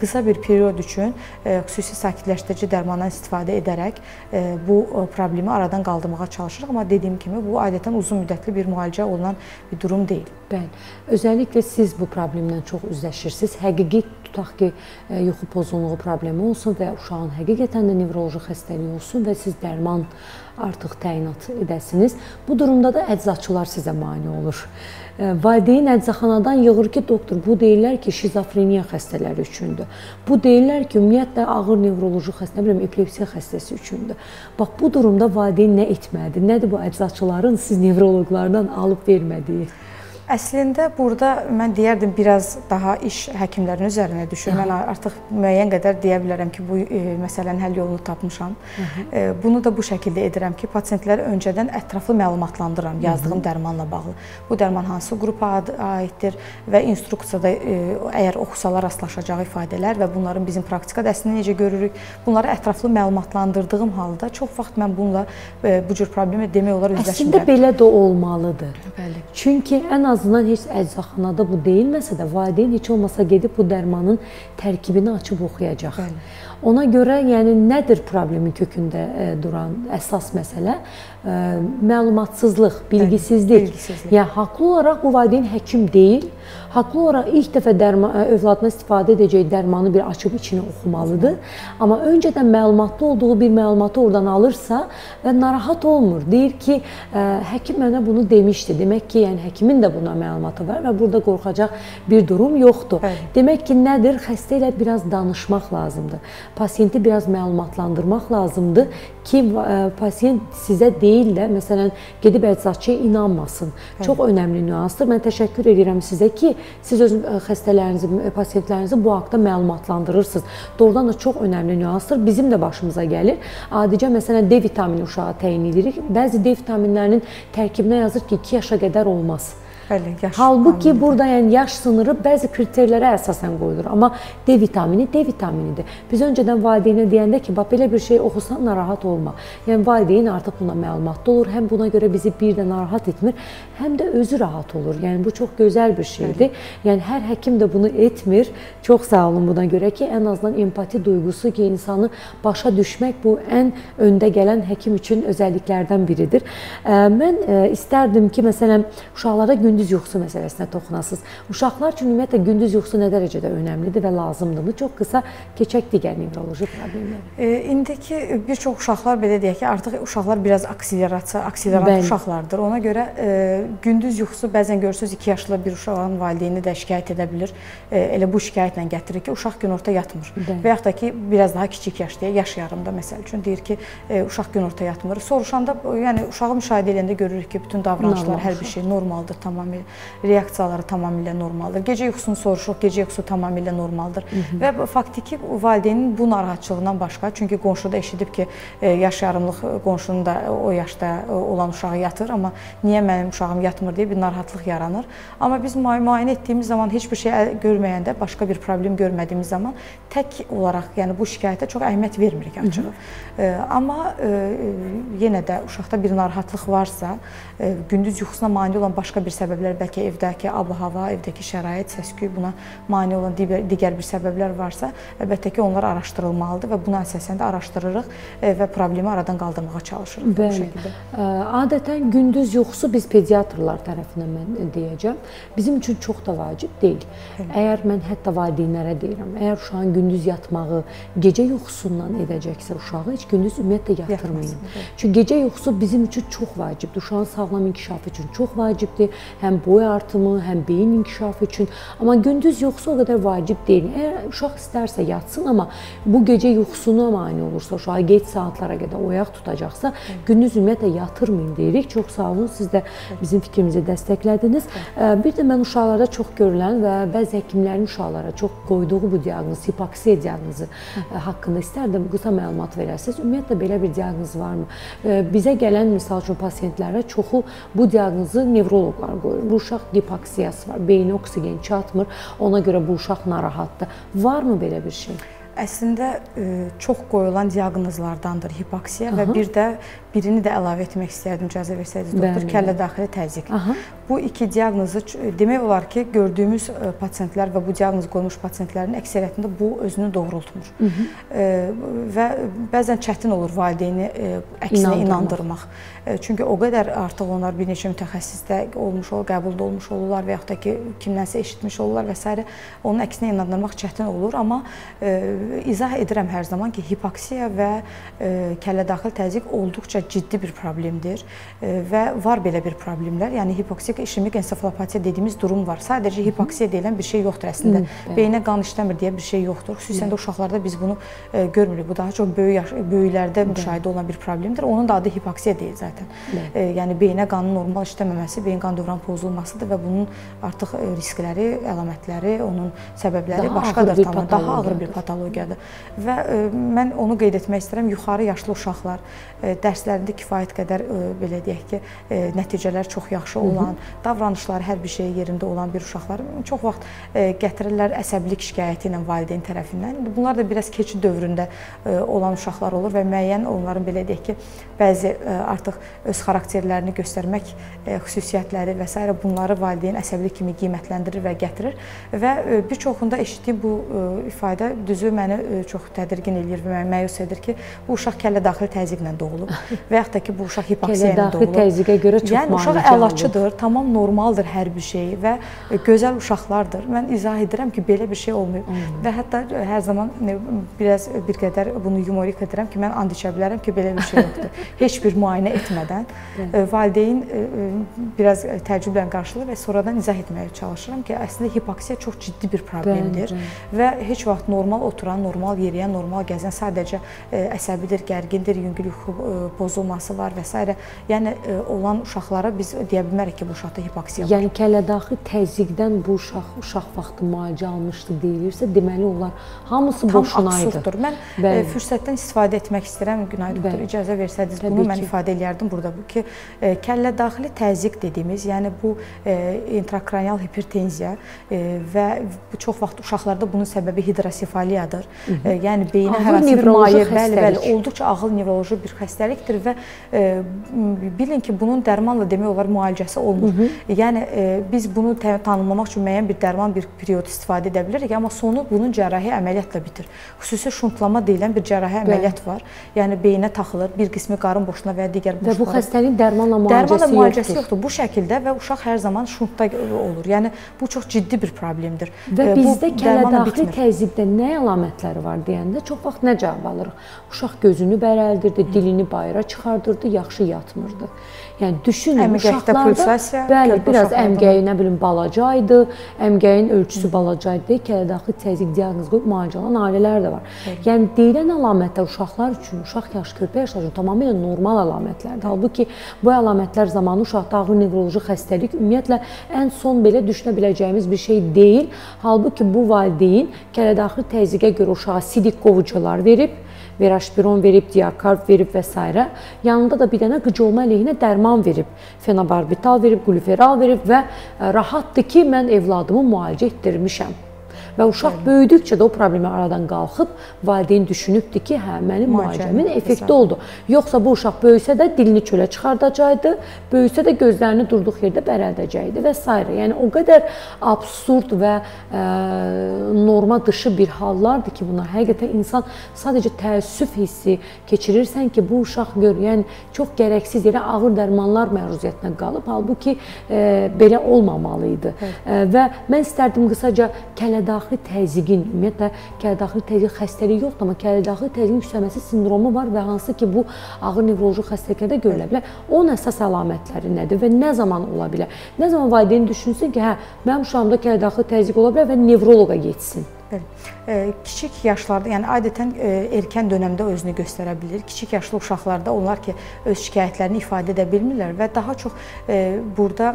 qısa bir period üçün e, xüsusi sakitləşdirici dərmandan istifadə edərək e, bu e, problemi aradan qaldırmağa çalışırıq. Amma dediyim kimi bu adətən uzun müddətli bir müalicə olunan bir durum deyil.
Bəli. Özəlliklə siz bu problemlə çox üzləşirsiniz. Həqiqi tutaq ki, e, yuxu pozğunluğu problemi olsun və uşağın həqiqətən də nevroloji xəstəliyi olsun və siz dərman artıq təyinat edəsiniz. Bu durumda da əczaçılar sizə mane olur. E, valideyn əczaxanadan yığır ki, doktor, bu deyirlər ki, şizofreniya xəstələri üçündür. Bu deyirlər ki, ümumiyyətlə ağır nevroloji xəstə, nə bilim, epilepsiya xəstəsi üçündür. Bax bu durumda valideyn nə etməlidir? Nədir bu əczaçıların siz nevroloqlardan alıb vermədiyi?
Əslində burada mən deyərdim biraz daha iş həkimlərinin üzərinə düşür. Mən artıq müəyyən qədər deyə bilərəm ki, bu e, məsələnin həll yolunu tapmışam. E, bunu da bu şəkildə edirəm ki, pasientləri öncədən ətraflı məlumatlandırıram yazdığım dərmanla bağlı. Bu dərman hansı qrupa aiddir və instruksiyada e, əgər oxusalar rastlaşacağı ifadələr və bunların bizim praktikada əslində necə görürük, bunları ətraflı məlumatlandırdığım halda çox vaxt mən bununla e, bu cür problemlə demək olar üzləşmirəm.
Əslində belə də olmalıdır.
Bəli.
Çünki ən az azından heç əczaxanada bu deyilməsə də valideyn heç olmasa gedib bu dərmanın tərkibini açıb oxuyacaq. Bəli. Ona görə yəni nədir problemin kökündə e, duran əsas məsələ? E, məlumatsızlıq, bilgisizlik. bilgisizlik. Yəni haqlı olaraq bu valideyn həkim deyil. Haqlı olaraq ilk dəfə dərman e, övladına istifadə edəcəyi dərmanı bir açıb içini oxumalıdır. Amma öncədən məlumatlı olduğu bir məlumatı oradan alırsa və narahat olmur. Deyir ki, həkim mənə bunu demişdi. Demək ki, yəni həkimin də buna məlumatı var və burada qorxacaq bir durum yoxdur. Bəli. Demək ki, nədir? Xəstə ilə biraz danışmaq lazımdır pasiyenti biraz məlumatlandırmaq lazımdır ki, pasiyent sizə deyil də, məsələn, gedib əczaçıya inanmasın. Hə. Çox önəmli nüansdır. Mən təşəkkür edirəm sizə ki, siz öz e, xəstələrinizi, e, pasiyentlərinizi bu haqqda məlumatlandırırsınız. Doğrudan da çox önəmli nüansdır. Bizim də başımıza gəlir. Adicə məsələn D vitamini uşağa təyin edirik. Bəzi D vitaminlərinin tərkibinə yazır ki, 2 yaşa qədər olmaz.
Bəli, yaş.
Halbuki anladım. burada yəni yaş sınırı bəzi kriterlərə əsasən qoyulur. Amma D vitamini D vitaminidir. Biz öncədən valideynə deyəndə ki, bax belə bir şey oxusan narahat olma. Yəni valideyn artıq buna məlumatlı olur. Həm buna görə bizi bir də narahat etmir, həm də özü rahat olur. Yəni bu çox gözəl bir şeydir. Bəli. Yəni hər həkim də bunu etmir. Çox sağ olun buna görə ki, ən azından empati duyğusu ki, insanı başa düşmək bu ən öndə gələn həkim üçün özəlliklərdən biridir. Mən istərdim ki, məsələn, uşaqlara gündüz gündüz yuxusu məsələsinə toxunasınız. Uşaqlar üçün ümumiyyətlə gündüz yuxusu nə dərəcədə önəmlidir və lazımdırmı? Çox qısa keçək digər nevroloji problemlərə.
E, indiki bir çox uşaqlar belə deyək ki, artıq uşaqlar biraz akselerasiya, akselerant uşaqlardır. Ona görə e, gündüz yuxusu bəzən görürsüz 2 yaşlı bir uşağın valideyni də şikayət edə bilir. E, elə bu şikayətlə gətirir ki, uşaq günorta yatmır. Bəli. Və yaxud da ki, biraz daha kiçik yaşda, yaş yarımda məsəl üçün deyir ki, e, uşaq günorta yatmır. Soruşanda, yəni uşağı müşahidə edəndə görürük ki, bütün davranışlar, hər bir şey normaldır, tamam tamamilə reaksiyaları tamamilə normaldır. Gecə yuxusunu soruşuruq, gecə yuxusu tamamilə normaldır. Hı -hı. Və faktiki valideynin bu narahatçılığından başqa, çünki qonşu da eşidib ki, e, yaş yarımlıq qonşunun da o yaşda olan uşağı yatır, amma niyə mənim uşağım yatmır deyə bir narahatlıq yaranır. Amma biz müayinə etdiyimiz zaman heç bir şey görməyəndə, başqa bir problem görmədiyimiz zaman tək olaraq, yəni bu şikayətə çox əhəmiyyət vermirik açığı. Amma e, yenə də uşaqda bir narahatlıq varsa, e, gündüz yuxusuna mane olan başqa bir səbəb səbəblər, bəlkə evdəki ab-hava, evdəki şərait, səs-küy buna mane olan digər bir səbəblər varsa, əlbəttə ki, onlar araşdırılmalıdır və buna əsasən də araşdırırıq e, və problemi aradan qaldırmağa çalışırıq
Bəli. bu şəkildə. Adətən gündüz yuxusu biz pediatrlar tərəfindən mən deyəcəm, bizim üçün çox da vacib deyil. Bəli. Əgər mən hətta valideynlərə deyirəm, əgər uşağın gündüz yatmağı gecə yuxusundan edəcəksə uşağı heç gündüz ümumiyyətlə yatırmayın. Çünki gecə yuxusu bizim üçün çox vacibdir. Uşağın sağlam inkişafı üçün çox vacibdir. Həm boy artımı, həm beyin inkişafı üçün. Amma gündüz yuxusu o qədər vacib deyil. Əgər uşaq istərsə yatsın, amma bu gecə yuxusuna mane olursa, uşağı gec saatlara qədər oyaq tutacaqsa, gündüz ümumiyyətlə yatırmayın deyirik. Çox sağ olun, siz də bizim fikrimizi dəstəklədiniz. Bir də mən uşaqlarda çox görülən və bəzi həkimlərin uşaqlara çox qoyduğu bu diaqnoz, hipoksiya diaqnozu haqqında istərdim qısa məlumat verəsiniz. Ümumiyyətlə belə bir diaqnoz varmı? Bizə gələn misal üçün pasientlərə çoxu bu diaqnozu nevroloqlar qoyur bu uşaq hipoksiyası var, beyni oksigen çatmır, ona görə bu uşaq narahatdır. Varmı belə bir şey?
Əslində çox qoyulan diaqnozlardandır hipoksiya Aha. və bir də birini də əlavə etmək istərdim icazə versəydiniz doktor, kəllə daxili təzyiq. Aha. Bu iki diaqnozu demək olar ki, gördüyümüz pasientlər və bu diaqnozu qoymuş pasientlərin əksəriyyətində bu özünü doğrultmur. Hı -hı. Və bəzən çətin olur valideyni əksinə inandırmaq. inandırmaq. Çünki o qədər artıq onlar bir neçə mütəxəssisdə olmuş, ol, qəbulda olmuş olurlar və yaxud da ki, kimdənsə eşitmiş olurlar və s. onun əksinə inandırmaq çətin olur, amma izah edirəm hər zaman ki, hipoksiya və kəllə daxil təzyiq olduqca ciddi bir problemdir və var belə bir problemlər. Yəni hipoksik işemik ensefalopatiya dediyimiz durum var. Sadəcə hipoksiya deyilən bir şey yoxdur əslində. Beyinə qan işləmir deyə bir şey yoxdur. Xüsusən də uşaqlarda biz bunu görmürük. Bu daha çox böyük böyüklərdə müşahidə olunan bir problemdir. Onun da adı hipoksiya deyil zaten. Yəni beyinə qanın normal işləməməsi, beyin qan dövran pozulmasıdır və bunun artıq riskləri, əlamətləri, onun səbəbləri daha başqadır tamam, daha ağır bir patologiyadır. Və mən onu qeyd etmək istəyirəm, yuxarı yaşlı uşaqlar dərslər dərslərində kifayət qədər belə deyək ki, nəticələr çox yaxşı olan, davranışları hər bir şey yerində olan bir uşaqlar çox vaxt gətirirlər əsəbilik şikayəti ilə valideyn tərəfindən. Bunlar da biraz keçid dövründə olan uşaqlar olur və müəyyən onların belə deyək ki, bəzi artıq öz xarakterlərini göstərmək xüsusiyyətləri və s. bunları valideyn əsəbilik kimi qiymətləndirir və gətirir və bir çoxunda eşitdiyim bu ifadə düzü məni çox tədirgin eləyir və məni məyus edir ki, bu uşaq kəllə daxili təzyiqlə doğulub və yaxud da ki, bu uşaq hipoksiya ilə doğulub.
təzyiqə görə çox
yəni, uşaq əlaçıdır, tamam normaldır hər bir şey və gözəl uşaqlardır. Mən izah edirəm ki, belə bir şey olmayıb. Hmm. Və hətta hər zaman biraz bir qədər bunu yumorik edirəm ki, mən and içə bilərəm ki, belə bir şey yoxdur. Heç bir müayinə etmədən valideyn biraz təəccüblə qarşılayır və sonradan izah etməyə çalışıram ki, əslində hipoksiya çox ciddi bir problemdir və heç vaxt normal oturan, normal yeriyən, normal gəzən sadəcə əsəbidir, gərgindir, yüngül yuxu pozulması var və s. Yəni e, olan uşaqlara biz deyə bilmərik ki, bu uşaqda hipoksiya var.
Yəni kələdaxi təzyiqdən bu uşaq uşaq vaxtı müalicə almışdı deyilirsə, deməli onlar hamısı
Tam
boşuna idi.
Mən e, Bəli. fürsətdən istifadə etmək istəyirəm. Günay doktor, icazə versəydiniz bunu mən ifadə eləyərdim burada bu ki, e, kəllədaxili təzyiq dediyimiz, yəni bu intrakranial hipertenziya və çox vaxt uşaqlarda bunun səbəbi hidrosefaliyadır. Yəni beyinə hər hansı bir maye, bəli, bəli, olduqca ağır nevroloji bir xəstəlik xəstəlikdir və e, bilin ki, bunun dərmanla demək olar müalicəsi olmur. Hı -hı. Yəni e, biz bunu tanımlamaq üçün müəyyən bir dərman bir period istifadə edə bilirik, amma sonu bunun cərrahi əməliyyatla bitir. Xüsusi şuntlama deyilən bir cərrahi əməliyyat var. Yəni beyinə taxılır, bir qismi qarın boşuna və ya digər
boşluqlara. Və bu xəstəliyin dərmanla müalicəsi,
dərmanla müalicəsi yoxdur. yoxdur. Bu şəkildə və uşaq hər zaman şuntda olur. Yəni bu çox ciddi bir problemdir.
Və e, bizdə kələdaxili təzyiqdə nə əlamətləri var deyəndə çox vaxt nə cavab alırıq? Uşaq gözünü bərəldirdi, dilini bayıra çıxardırdı, yaxşı yatmırdı. Yəni düşünün uşaqlarda bəli, biraz əmgəyi nə bilim balaca idi, əmgəyin ölçüsü balaca idi, kələdaxili təzyiq diaqnozu qoyub müalicə alan ailələr də var. Bəli. Yəni deyilən əlamətlər uşaqlar üçün, uşaq yaş körpə yaşları üçün tamamilə normal əlamətlərdir. Halbuki bu əlamətlər zamanı uşaqda ağır nevroloji xəstəlik ümumiyyətlə ən son belə düşünə biləcəyimiz bir şey deyil. Halbuki bu valideyn kələdaxili təzyiqə görə uşağa sidik qovucular verib veraşpiron verib, diakarb verib və s. Yanında da bir dənə qıc olma əleyhinə dərman verib. Fenobarbital verib, gluferal verib və e, rahatdır ki, mən evladımı müalicə etdirmişəm. Və uşaq böyüdükcə də o problemi aradan qalxıb valideyn düşünübdür ki, hə, mənim müalicəmin effekti oldu. Yoxsa bu uşaq böyüsə də dilini çölə çıxardacaqdı, böyüsə də gözlərini durduq yerdə bərəldəcəkdi və s. Yəni o qədər absurd və ə, e, norma dışı bir hallardır ki, buna həqiqətən insan sadəcə təəssüf hissi keçirirsən ki, bu uşaq gör, yəni çox gərəksiz yerə ağır dərmanlar məruziyətinə qalıb. Halbuki ə, e, belə olmamalı idi. Ə, e, və mən istərdim qısaca kələdaxili kələdaxili təzyiqin, ümumiyyətlə kələdaxili təzyiq xəstəliyi yoxdur, amma kələdaxili təzyiqin yüksəlməsi sindromu var və hansı ki, bu ağır nevroloji xəstəliklərdə görülə bilər. Onun əsas əlamətləri nədir və nə zaman ola bilər? Nə zaman valideyn düşünsün ki, hə, mənim uşağımda kələdaxili təzyiq ola bilər və nevroloqa getsin.
Bəli. Kiçik yaşlarda, yəni adətən erkən dövrdə özünü göstərə bilər. Kiçik yaşlı uşaqlarda onlar ki, öz şikayətlərini ifadə edə bilmirlər və daha çox burada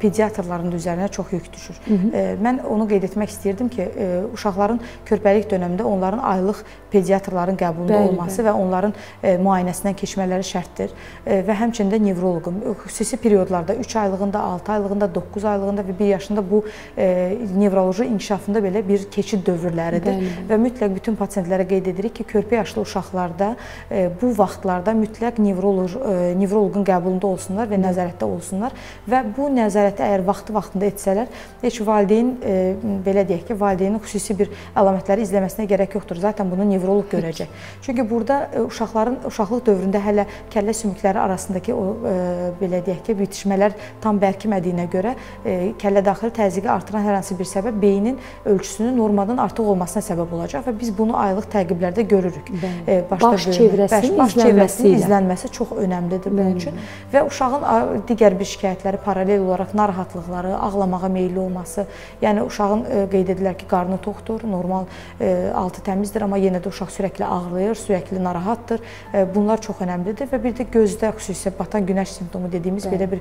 pediatrların üzərinə çox yük düşür. Hı -hı. Mən onu qeyd etmək istəyirdim ki, uşaqların körpəlik dövründə onların aylıq pediatrların qəbulunda bəli, olması bəli. və onların müayinəsindən keçmələri şərtdir və həmçinin də nevroloqun xüsusi periodlarda 3 aylığında, 6 aylığında, 9 aylığında və 1 yaşında bu nevroloji inkişafında belə bir keçid dövrləridir bəli, bəli. və mütləq bütün pasientlərə qeyd edirik ki, körpə yaşlı uşaqlarda bu vaxtlarda mütləq nevroloq nevroloqun qəbulunda olsunlar və nəzarətdə olsunlar və bu nəzarəti əgər vaxtı-vaxtında etsələr, heç valideyn belə deyək ki, valideynin xüsusi bir əlamətləri izləməsinə gərək yoxdur. Zaten bunu nevroloq görəcək. Çünki burada uşaqların uşaqlıq dövründə hələ kəllə sümükləri arasındakı o belə deyək ki, bitişmələr tam bərkimədiyinə görə kəllə daxili təzyiqi artıran hər hansı bir səbəb beynin ölçüsünün normadan artıq olmasına səbəb olacaq və biz bunu aylıq təqiblərdə görürük.
Bəli. Başda baş çevrəsinin baş
çevrəsinin izlənməsi çox önəmlidir bunun üçün və uşağın digər bir şikayətləri paralel olaraq narahatlıqları, ağlamağa meylli olması, yəni uşağın qeyd edirlər ki, qarnı toxdur, normal altı təmizdir, amma yenə də uşaq sürəkli ağlayır, sürəkli narahatdır. Bunlar çox önəmlidir və bir də gözdə xüsusilə batan günəş simptomu dediyimiz Bəli. belə bir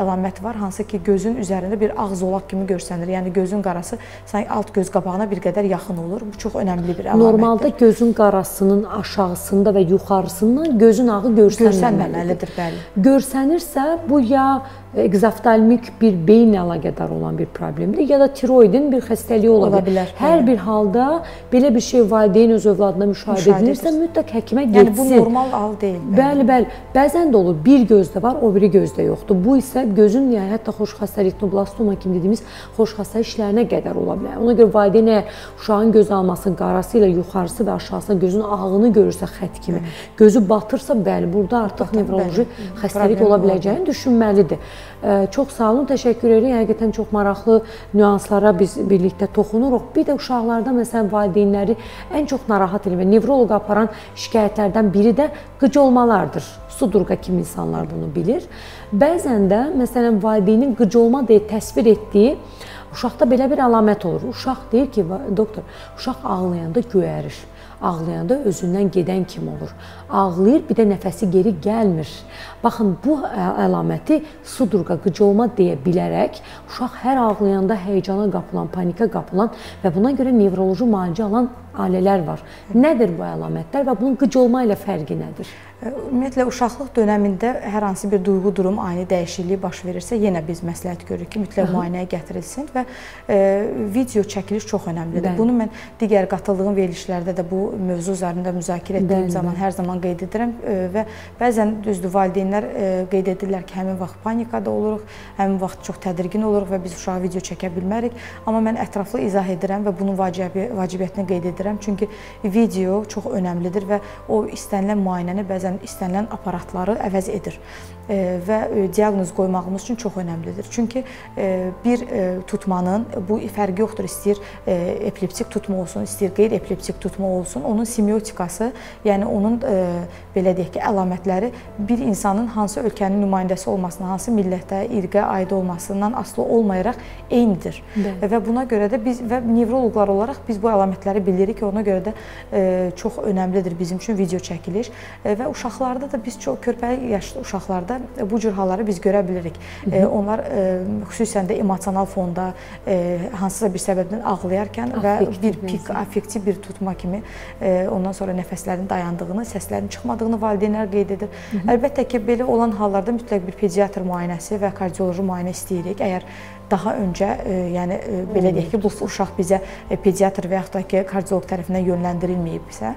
əlamət var, hansı ki, gözün üzərində bir ağ zolaq kimi görsənir. Yəni gözün qarası sanki alt göz qabağına bir qədər yaxın olur. Bu çox önəmli bir əlamətdir.
Normalda gözün qarasının aşağısında və yuxarısından gözün ağı görsənməməlidir.
Bəli.
Görsənirsə, bu ya egzoftalmik bir beyinlə əlaqədar olan bir problemdir, ya da tiroidin bir xəstəliyi ola, ola bilər. Hər bəli. bir halda belə bir şey valideyn öz övladına müşahidə, müşahidə edilirsə, mütləq həkimə getsin. Yəni
bu normal hal deyil.
Bəli, bəli. Bəzən də olur, bir gözdə var, o biri gözdə yoxdur. Bu isə gözün, yəni hətta xoşxəstə retinoblastoma kimi dediyimiz xoşxəstə işlərinə qədər ola bilər. Ona görə valideyn uşağın göz almasının qarası ilə yuxarısı və aşağısında gözün ağını görürsə xətt kimi, gözü batırsa, bəli, burada artıq Batır, nevroloji bəli. xəstəlik ola biləcəyini düşünməlidir. Çox sağ olun, təşəkkür edirik. Həqiqətən çox maraqlı nüanslara biz birlikdə toxunuruq. Bir də uşaqlarda məsələn valideynləri ən çox narahat edən və nevroloqa aparan şikayətlərdən biri də qıc olmalardır. Sudurqa kimi insanlar bunu bilir. Bəzən də məsələn valideynin qıc olma deyə təsvir etdiyi uşaqda belə bir əlamət olur. Uşaq deyir ki, doktor, uşaq ağlayanda göyərir ağlayanda özündən gedən kimi olur. Ağlayır, bir də nəfəsi geri gəlmir. Baxın, bu əlaməti sudurqa, qıcolma deyə bilərək uşaq hər ağlayanda həyəcana qapılan, panika qapılan və buna görə nevroloji müalicə alan ailələr var. Nədir bu əlamətlər və bunun qıcolma ilə fərqi nədir?
Ümumiyyətlə uşaqlıq dövründə hər hansı bir duyğu durum, ani dəyişikliyi baş verirsə, yenə biz məsləhət görürük ki, mütləq müayinəyə gətirilsin və e, video çəkiliş çox əhəmilidir. Bəli. Bunu mən digər qatıldığım verilişlərdə də bu mövzu üzərində müzakirə etdiyim bəli, zaman bəli. hər zaman qeyd edirəm e, və bəzən düzdür valideynlər e, qeyd edirlər ki, həmin vaxt panikada oluruq, həmin vaxt çox tədirgin oluruq və biz uşağa video çəkə bilmərik. Amma mən ətraflı izah edirəm və bunun vacibi, vacibiyyətini qeyd edirəm. Çünki video çox önəmlidir və o istənilən müayinəni bəzən bəzən istənilən aparatları əvəz edir və e, diaqnoz qoymağımız üçün çox önəmlidir. Çünki e, bir e, tutmanın bu fərqi yoxdur, istəyir epileptik tutma olsun, istəyir qeyri-epileptik tutma olsun, onun semiotikası, yəni onun belə deyək ki, əlamətləri bir insanın hansı ölkənin nümayəndəsi olmasına, hansı millətə, irqə aid olmasından asılı olmayaraq eynidir. Bəli. Və buna görə də biz və nevroloqlar olaraq biz bu əlamətləri bilirik ki, ona görə də çox önəmlidir bizim üçün video çəkiliş və uşaqlarda da biz çox körpəli yaşlı uşaqlarda hallarda bu cür halları biz görə bilirik. -hı. Onlar xüsusən də emosional fonda hansısa bir səbəbdən ağlayarkən və bir pik affektiv bir tutma kimi ondan sonra nəfəslərin dayandığını, səslərin çıxmadığını valideynlər qeyd edir. Hı -hı. Əlbəttə ki, belə olan hallarda mütləq bir pediatr müayinəsi və kardioloji müayinə istəyirik. Əgər daha öncə, e, yəni e, belə deyək ki, bu uşaq bizə e, pediatr və yaxud da ki, kardioloq tərəfindən yönləndirilməyibsə,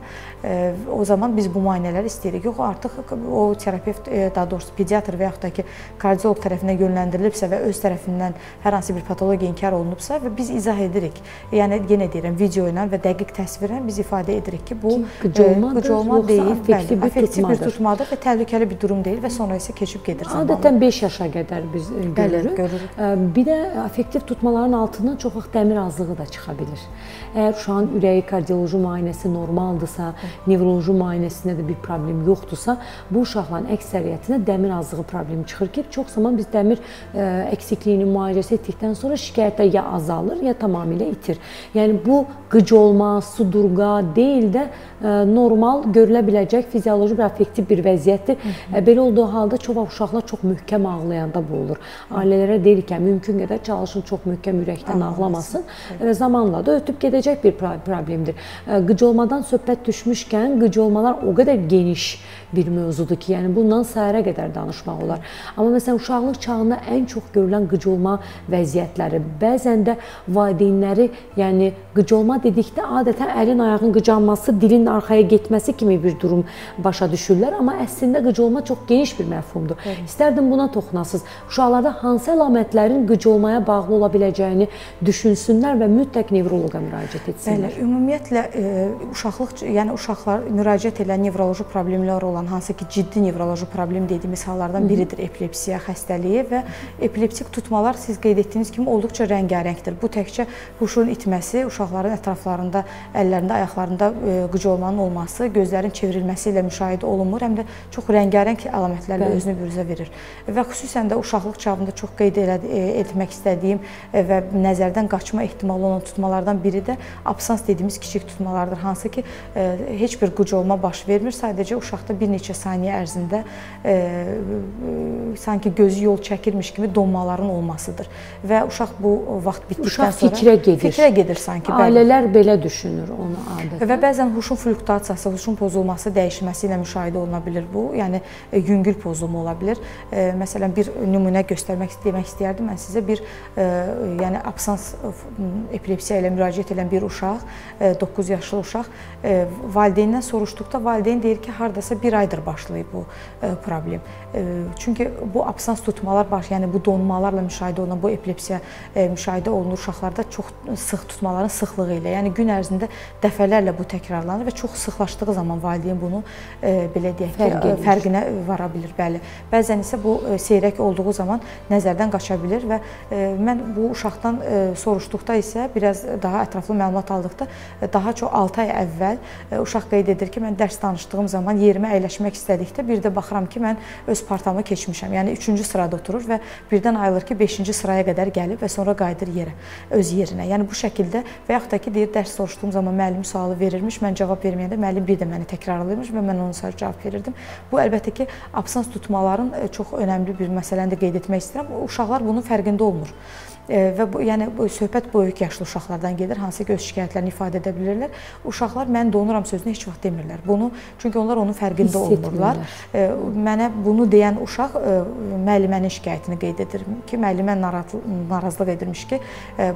o zaman biz bu müayinələri istəyirik. Yox, artıq o terapevt, daha doğrusu pediatr və yaxud da ki, kardioloq tərəfindən yönləndirilibsə və öz tərəfindən hər hansı bir patologiya inkar olunubsa və biz izah edirik. Yəni yenə deyirəm, video ilə və dəqiq təsvirlə biz ifadə edirik ki, bu qıcolma deyil, bir, affektiv bir tutmadır və təhlükəli bir durum deyil və sonra isə keçib gedir.
Adətən 5 yaşa qədər biz görürük. Bəli, görürük. Bir də affektiv tutmaların altından çox vaxt dəmir azlığı da çıxa bilir. Əgər uşağın ürəyi kardioloji müayinəsi normaldırsa, nevroloji müayinəsində də bir problem yoxdursa, bu uşaqların əksəriyyətində dəmir azlığı problemi çıxır ki, çox zaman biz dəmir ə, əksikliyini müalicəsi etdikdən sonra şikayətlər ya azalır, ya tamamilə itir. Yəni bu qıc olma, sudurqa deyil də normal görülə biləcək fizioloji və affektiv bir vəziyyətdir. -hı. Belə olduğu halda çox uşaqlar çox möhkəm ağlayanda bu olur. Ailələrə deyirik ki, mümkün qədər çalışın çox möhkəm ürəkdən ağlamasın və zamanla da ötüb gedəcək bir problemdir. Qıcolmadan söhbət düşmüşkən, qıcolmalar o qədər geniş bir mövzudur ki, yəni bundan səhərə qədər danışmaq olar. Amma məsələn uşaqlıq çağında ən çox görülən qıcolma vəziyyətləri, bəzən də valideynləri, yəni qıcolma dedikdə adətən əlin ayağın qıcanması, dilin arxaya getməsi kimi bir durum başa düşürlər, amma əslində qıcolma çox geniş bir məfhumdur. Evet. İstərdim buna toxunasınız. Uşaqlarda hansı əlamətlərin qıcolmaya bağlı ola biləcəyini düşünsünlər və mütləq nevroloqa müraciət etsinlər.
Bəli, ümumiyyətlə e, uşaqlıq, yəni uşaqlar müraciət edən nevroloji problemlər olan hansı ki, ciddi nevroloji problem dediyimiz hallardan biridir epilepsiya xəstəliyi və epileptik tutmalar siz qeyd etdiyiniz kimi olduqca rəngarəngdir. Bu təkcə huşun itməsi, uşaqların ətraflarında, əllərində, ayaqlarında e, qıcolmanın olması, gözlərin çevrilməsi ilə müşahidə olunmur, həm də çox rəngarəng əlamətlərlə Bəli. özünü büruzə verir. Və xüsusən də uşaqlıq çağında çox qeyd elədi, e, etmək istədiyim e, və nəzərdən qaçma ehtimalı olan tutmalardan biri də absans dediyimiz kiçik tutmalardır, hansı ki heç bir qıcolma baş vermir, sadəcə uşaqda bir neçə saniyə ərzində sanki gözü yol çəkirmiş kimi donmaların olmasıdır və uşaq bu vaxt bitdikdən
uşaq sonra fikrə gedir.
Fikrə gedir sanki.
Ailələr belə düşünür onu adətən.
Və bəzən huşun fluktuasiyası, huşun pozulması, dəyişməsi ilə müşahidə oluna bilər bu. Yəni e, yüngül pozulma ola bilər. E, məsələn bir nümunə göstərmək demək istəyərdim mən sizə bir e, yəni absans epilepsiya ilə müraciət edən bir uşaq, 9 yaşlı uşaq valideyndən soruşduqda valideyn deyir ki, hardasa 1 aydır başlayıb bu problem. Çünki bu absans tutmalar baş, yəni bu donmalarla müşahidə olunan bu epilepsiya e, müşahidə olunur uşaqlarda çox sıx tutmaların sıxlığı ilə. Yəni gün ərzində dəfələrlə bu təkrarlanır və çox sıxlaşdığı zaman valideyn bunu e, belə deyək ki, Fərq fərqinə vara bilir. Bəli. Bəzən isə bu e, seyrək olduğu zaman nəzərdən qaça bilir və mən bu uşaqdan soruşduqda isə biraz daha ətraflı məlumat aldıqda daha çox 6 ay əvvəl uşaq qeyd edir ki, mən dərs danışdığım zaman yerimə əyləşmək istədikdə bir də baxıram ki, mən öz partamı keçmişəm. Yəni 3-cü sırada oturur və birdən ayılır ki, 5-ci sıraya qədər gəlib və sonra qayıdır yerə, öz yerinə. Yəni bu şəkildə və yaxud da ki, deyir dərs soruşduğum zaman müəllim sualı verirmiş, mən cavab verməyəndə müəllim bir də məni təkrarlayırmış və mən onun sonra cavab verirdim. Bu əlbəttə ki, absans tutmaların e, çox önəmli bir məsələni də qeyd etmək istəyirəm. Uşaqlar bunun fərqində olmur və bu yəni bu söhbət böyük yaşlı uşaqlardan gedir, hansı ki öz şikayətlərini ifadə edə bilirlər. Uşaqlar mən donuram sözünü heç vaxt demirlər. Bunu çünki onlar onun fərqində olmurlar. Mənə bunu deyən uşaq müəllimənin şikayətini qeyd edir ki, müəllimə narazılıq edirmiş ki,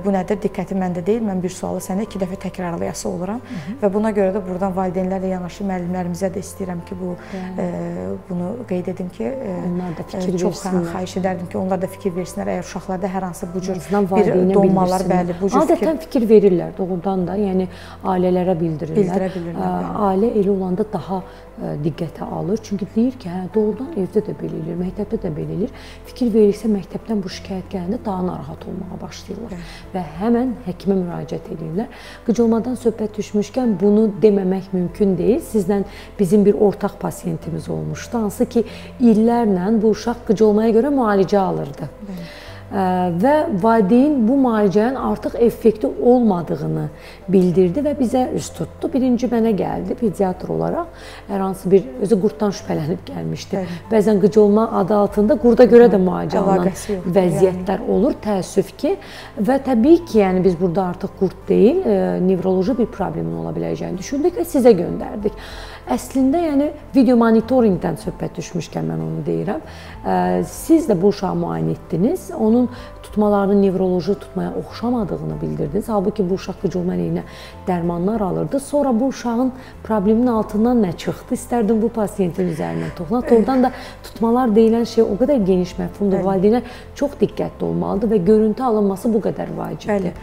bu nədir? Diqqəti məndə deyil. Mən bir sualı sənə iki dəfə təkrarlayası oluram Hı -hı. və buna görə də buradan valideynlərlə yanaşı müəllimlərimizə də istəyirəm ki, bu ə, bunu qeyd edim ki,
onlar da fikir
çox versinlər. xahiş edərdim ki, onlar da fikir versinlər əgər uşaqlarda hər hansı bu cür bir donmalar, bəli, bu cür
Adətən fikir verirlər doğrudan da, yəni ailələrə bildirirlər.
Bildirə bilirlər.
Ailə elə olanda daha diqqətə alır. Çünki deyir ki, hə, doğrudan evdə də belə eləyir, məktəbdə də belə eləyir. Fikir verirsə məktəbdən bu şikayət gələndə daha narahat olmağa başlayırlar Hı. və həmən həkimə müraciət edirlər. Qıcolmadan söhbət düşmüşkən bunu deməmək mümkün deyil. Sizlə bizim bir ortaq pasiyentimiz olmuşdu, hansı ki, illərlə bu uşaq qıcolmaya görə müalicə alırdı. Hı və valideyn bu müalicənin artıq effekti olmadığını bildirdi və bizə üz tutdu. Birinci mənə gəldi pediatr olaraq. Hər hansı bir özü qurddan şübhələnib gəlmişdi. Bəli. Bəzən qıcolma adı altında qurda görə də müalicə alınan vəziyyətlər yəni. olur, təəssüf ki. Və təbii ki, yəni biz burada artıq qurd deyil, e, nevroloji bir problemin ola biləcəyini düşündük və sizə göndərdik. Əslində, yəni video monitorinqdən söhbət düşmüşkən mən onu deyirəm. Siz də bu uşağı müayinə etdiniz. Onun tutmalarının nevroloji tutmaya oxşamadığını bildirdiniz. Halbuki bu uşaq qıcolma əleyhinə dərmanlar alırdı. Sonra bu uşağın problemin altından nə çıxdı? İstərdim bu pasiyentin üzərindən toxunaq. Oradan da tutmalar deyilən şey o qədər geniş məfhumdur. Valideynlər çox diqqətli olmalıdır və görüntü alınması bu qədər vacibdir.
Bəli.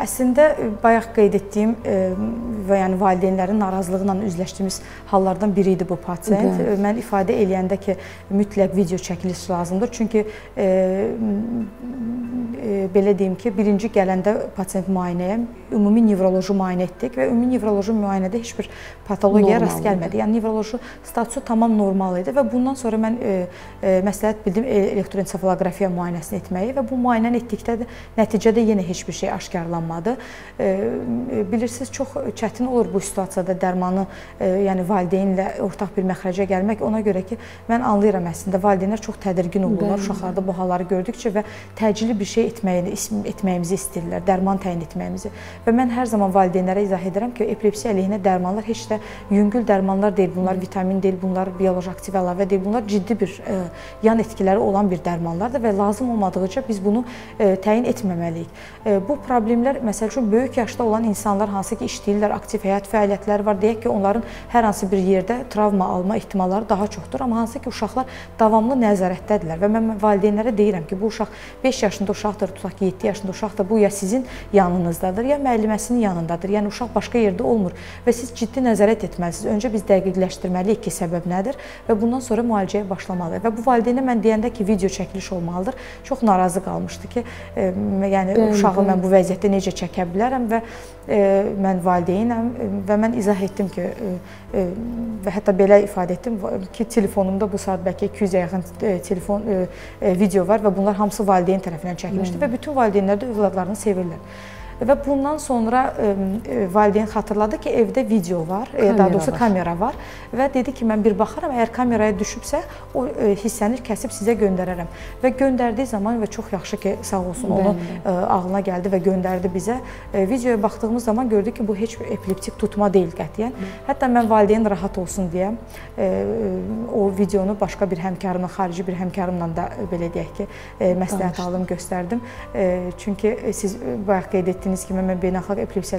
Əslində bayaq qeyd etdiyim və yəni valideynlərin narazılığı ilə üzləşdiyimiz hallardan biri idi bu pasiyent. Bəli. Mən ifadə eləyəndə ki, mütləq video çəkiliş lazımdır. Çünki belə deyim ki, birinci gələndə pasiyent müayinəyə ümumi nevroloji müayinə etdik və ümumi nevroloji müayinədə heç bir patologiyaya rast gəlmədi. Yəni nevroloji statusu tamam normal idi və bundan sonra mən e, e, məsləhət bildim elektroensefaloqrafiya müayinəsini etməyi və bu müayinəni etdikdə də nəticədə yenə heç bir şey aşkarlanmadı. E, e, bilirsiniz, çox çətin olur bu situasiyada dərmanı, e, yəni valideynlə ortaq bir məxrəcə gəlmək. Ona görə ki, mən anlayıram əslində valideynlər çox tədirgin olurlar uşaqlarda bu halları gördükcə və təcili bir şey etməyini etməyimizi istəyirlər, dərman təyin etməyimizi. Və mən hər zaman valideynlərə izah edirəm ki, epilepsiya əleyhinə dərmanlar heç də yüngül dərmanlar deyil. Bunlar vitamin deyil, bunlar bioloji aktiv əlavə deyil. Bunlar ciddi bir ə, yan etkiləri olan bir dərmanlardır və lazım olmadıqca biz bunu ə, təyin etməməliyik. Ə, bu problemlər məsəl üçün böyük yaşda olan insanlar hansı ki işləyirlər, aktiv həyat fəaliyyətləri var, deyək ki, onların hər hansı bir yerdə travma alma ehtimalları daha çoxdur, amma hansı ki uşaqlar davamlı nəzarətdədirlər və mən valideynlərə deyirəm ki, bu uşaq 5 yaşında uşaqdır, tutaq ki, 7 yaşında uşaqdır, bu ya sizin yanınızdadır, ya müəlliməsinin yanındadır. Yəni uşaq başqa yerdə olmur və siz ciddi nəzarət etməlisiniz. Öncə biz dəqiqləşdirməliyik ki, səbəb nədir və bundan sonra müalicəyə başlamalıyıq. Və bu valideynə mən deyəndə ki, video çəkiliş olmalıdır, çox narazı qalmışdı ki, e, yəni bəli, uşağı mən bu vəziyyətdə necə çəkə bilərəm və mən valideynəm və mən izah etdim ki, e, e, və hətta belə ifadə etdim ki, telefonumda bu saat bəlkə 200-ə yaxın e, telefon e, e, video var və bunlar hamısı valideyn tərəfindən çəkilmişdi və bütün valideynlər də övladlarını sevirlər. Və bundan sonra e, valideyn xatırladı ki, evdə video var, kamera daha doğrusu var. kamera var və dedi ki, mən bir baxaram, əgər kameraya düşübsə, o e, hissəni kəsib sizə göndərərəm. Və göndərdiyi zaman və çox yaxşı ki, sağ olsun, onu e, ağlına gəldi və göndərdi bizə. Videoya baxdığımız zaman gördük ki, bu heç bir epileptik tutma deyil qətiyyən. Hətta mən valideyn rahat olsun deyə o videonu başqa bir həmkarımla, xarici bir həmkarımla da belə deyək ki, məsləhət alım, göstərdim. Çünki siz bayaq qeyd etdiniz etdiyiniz kimi mən Beynəlxalq Epilepsiya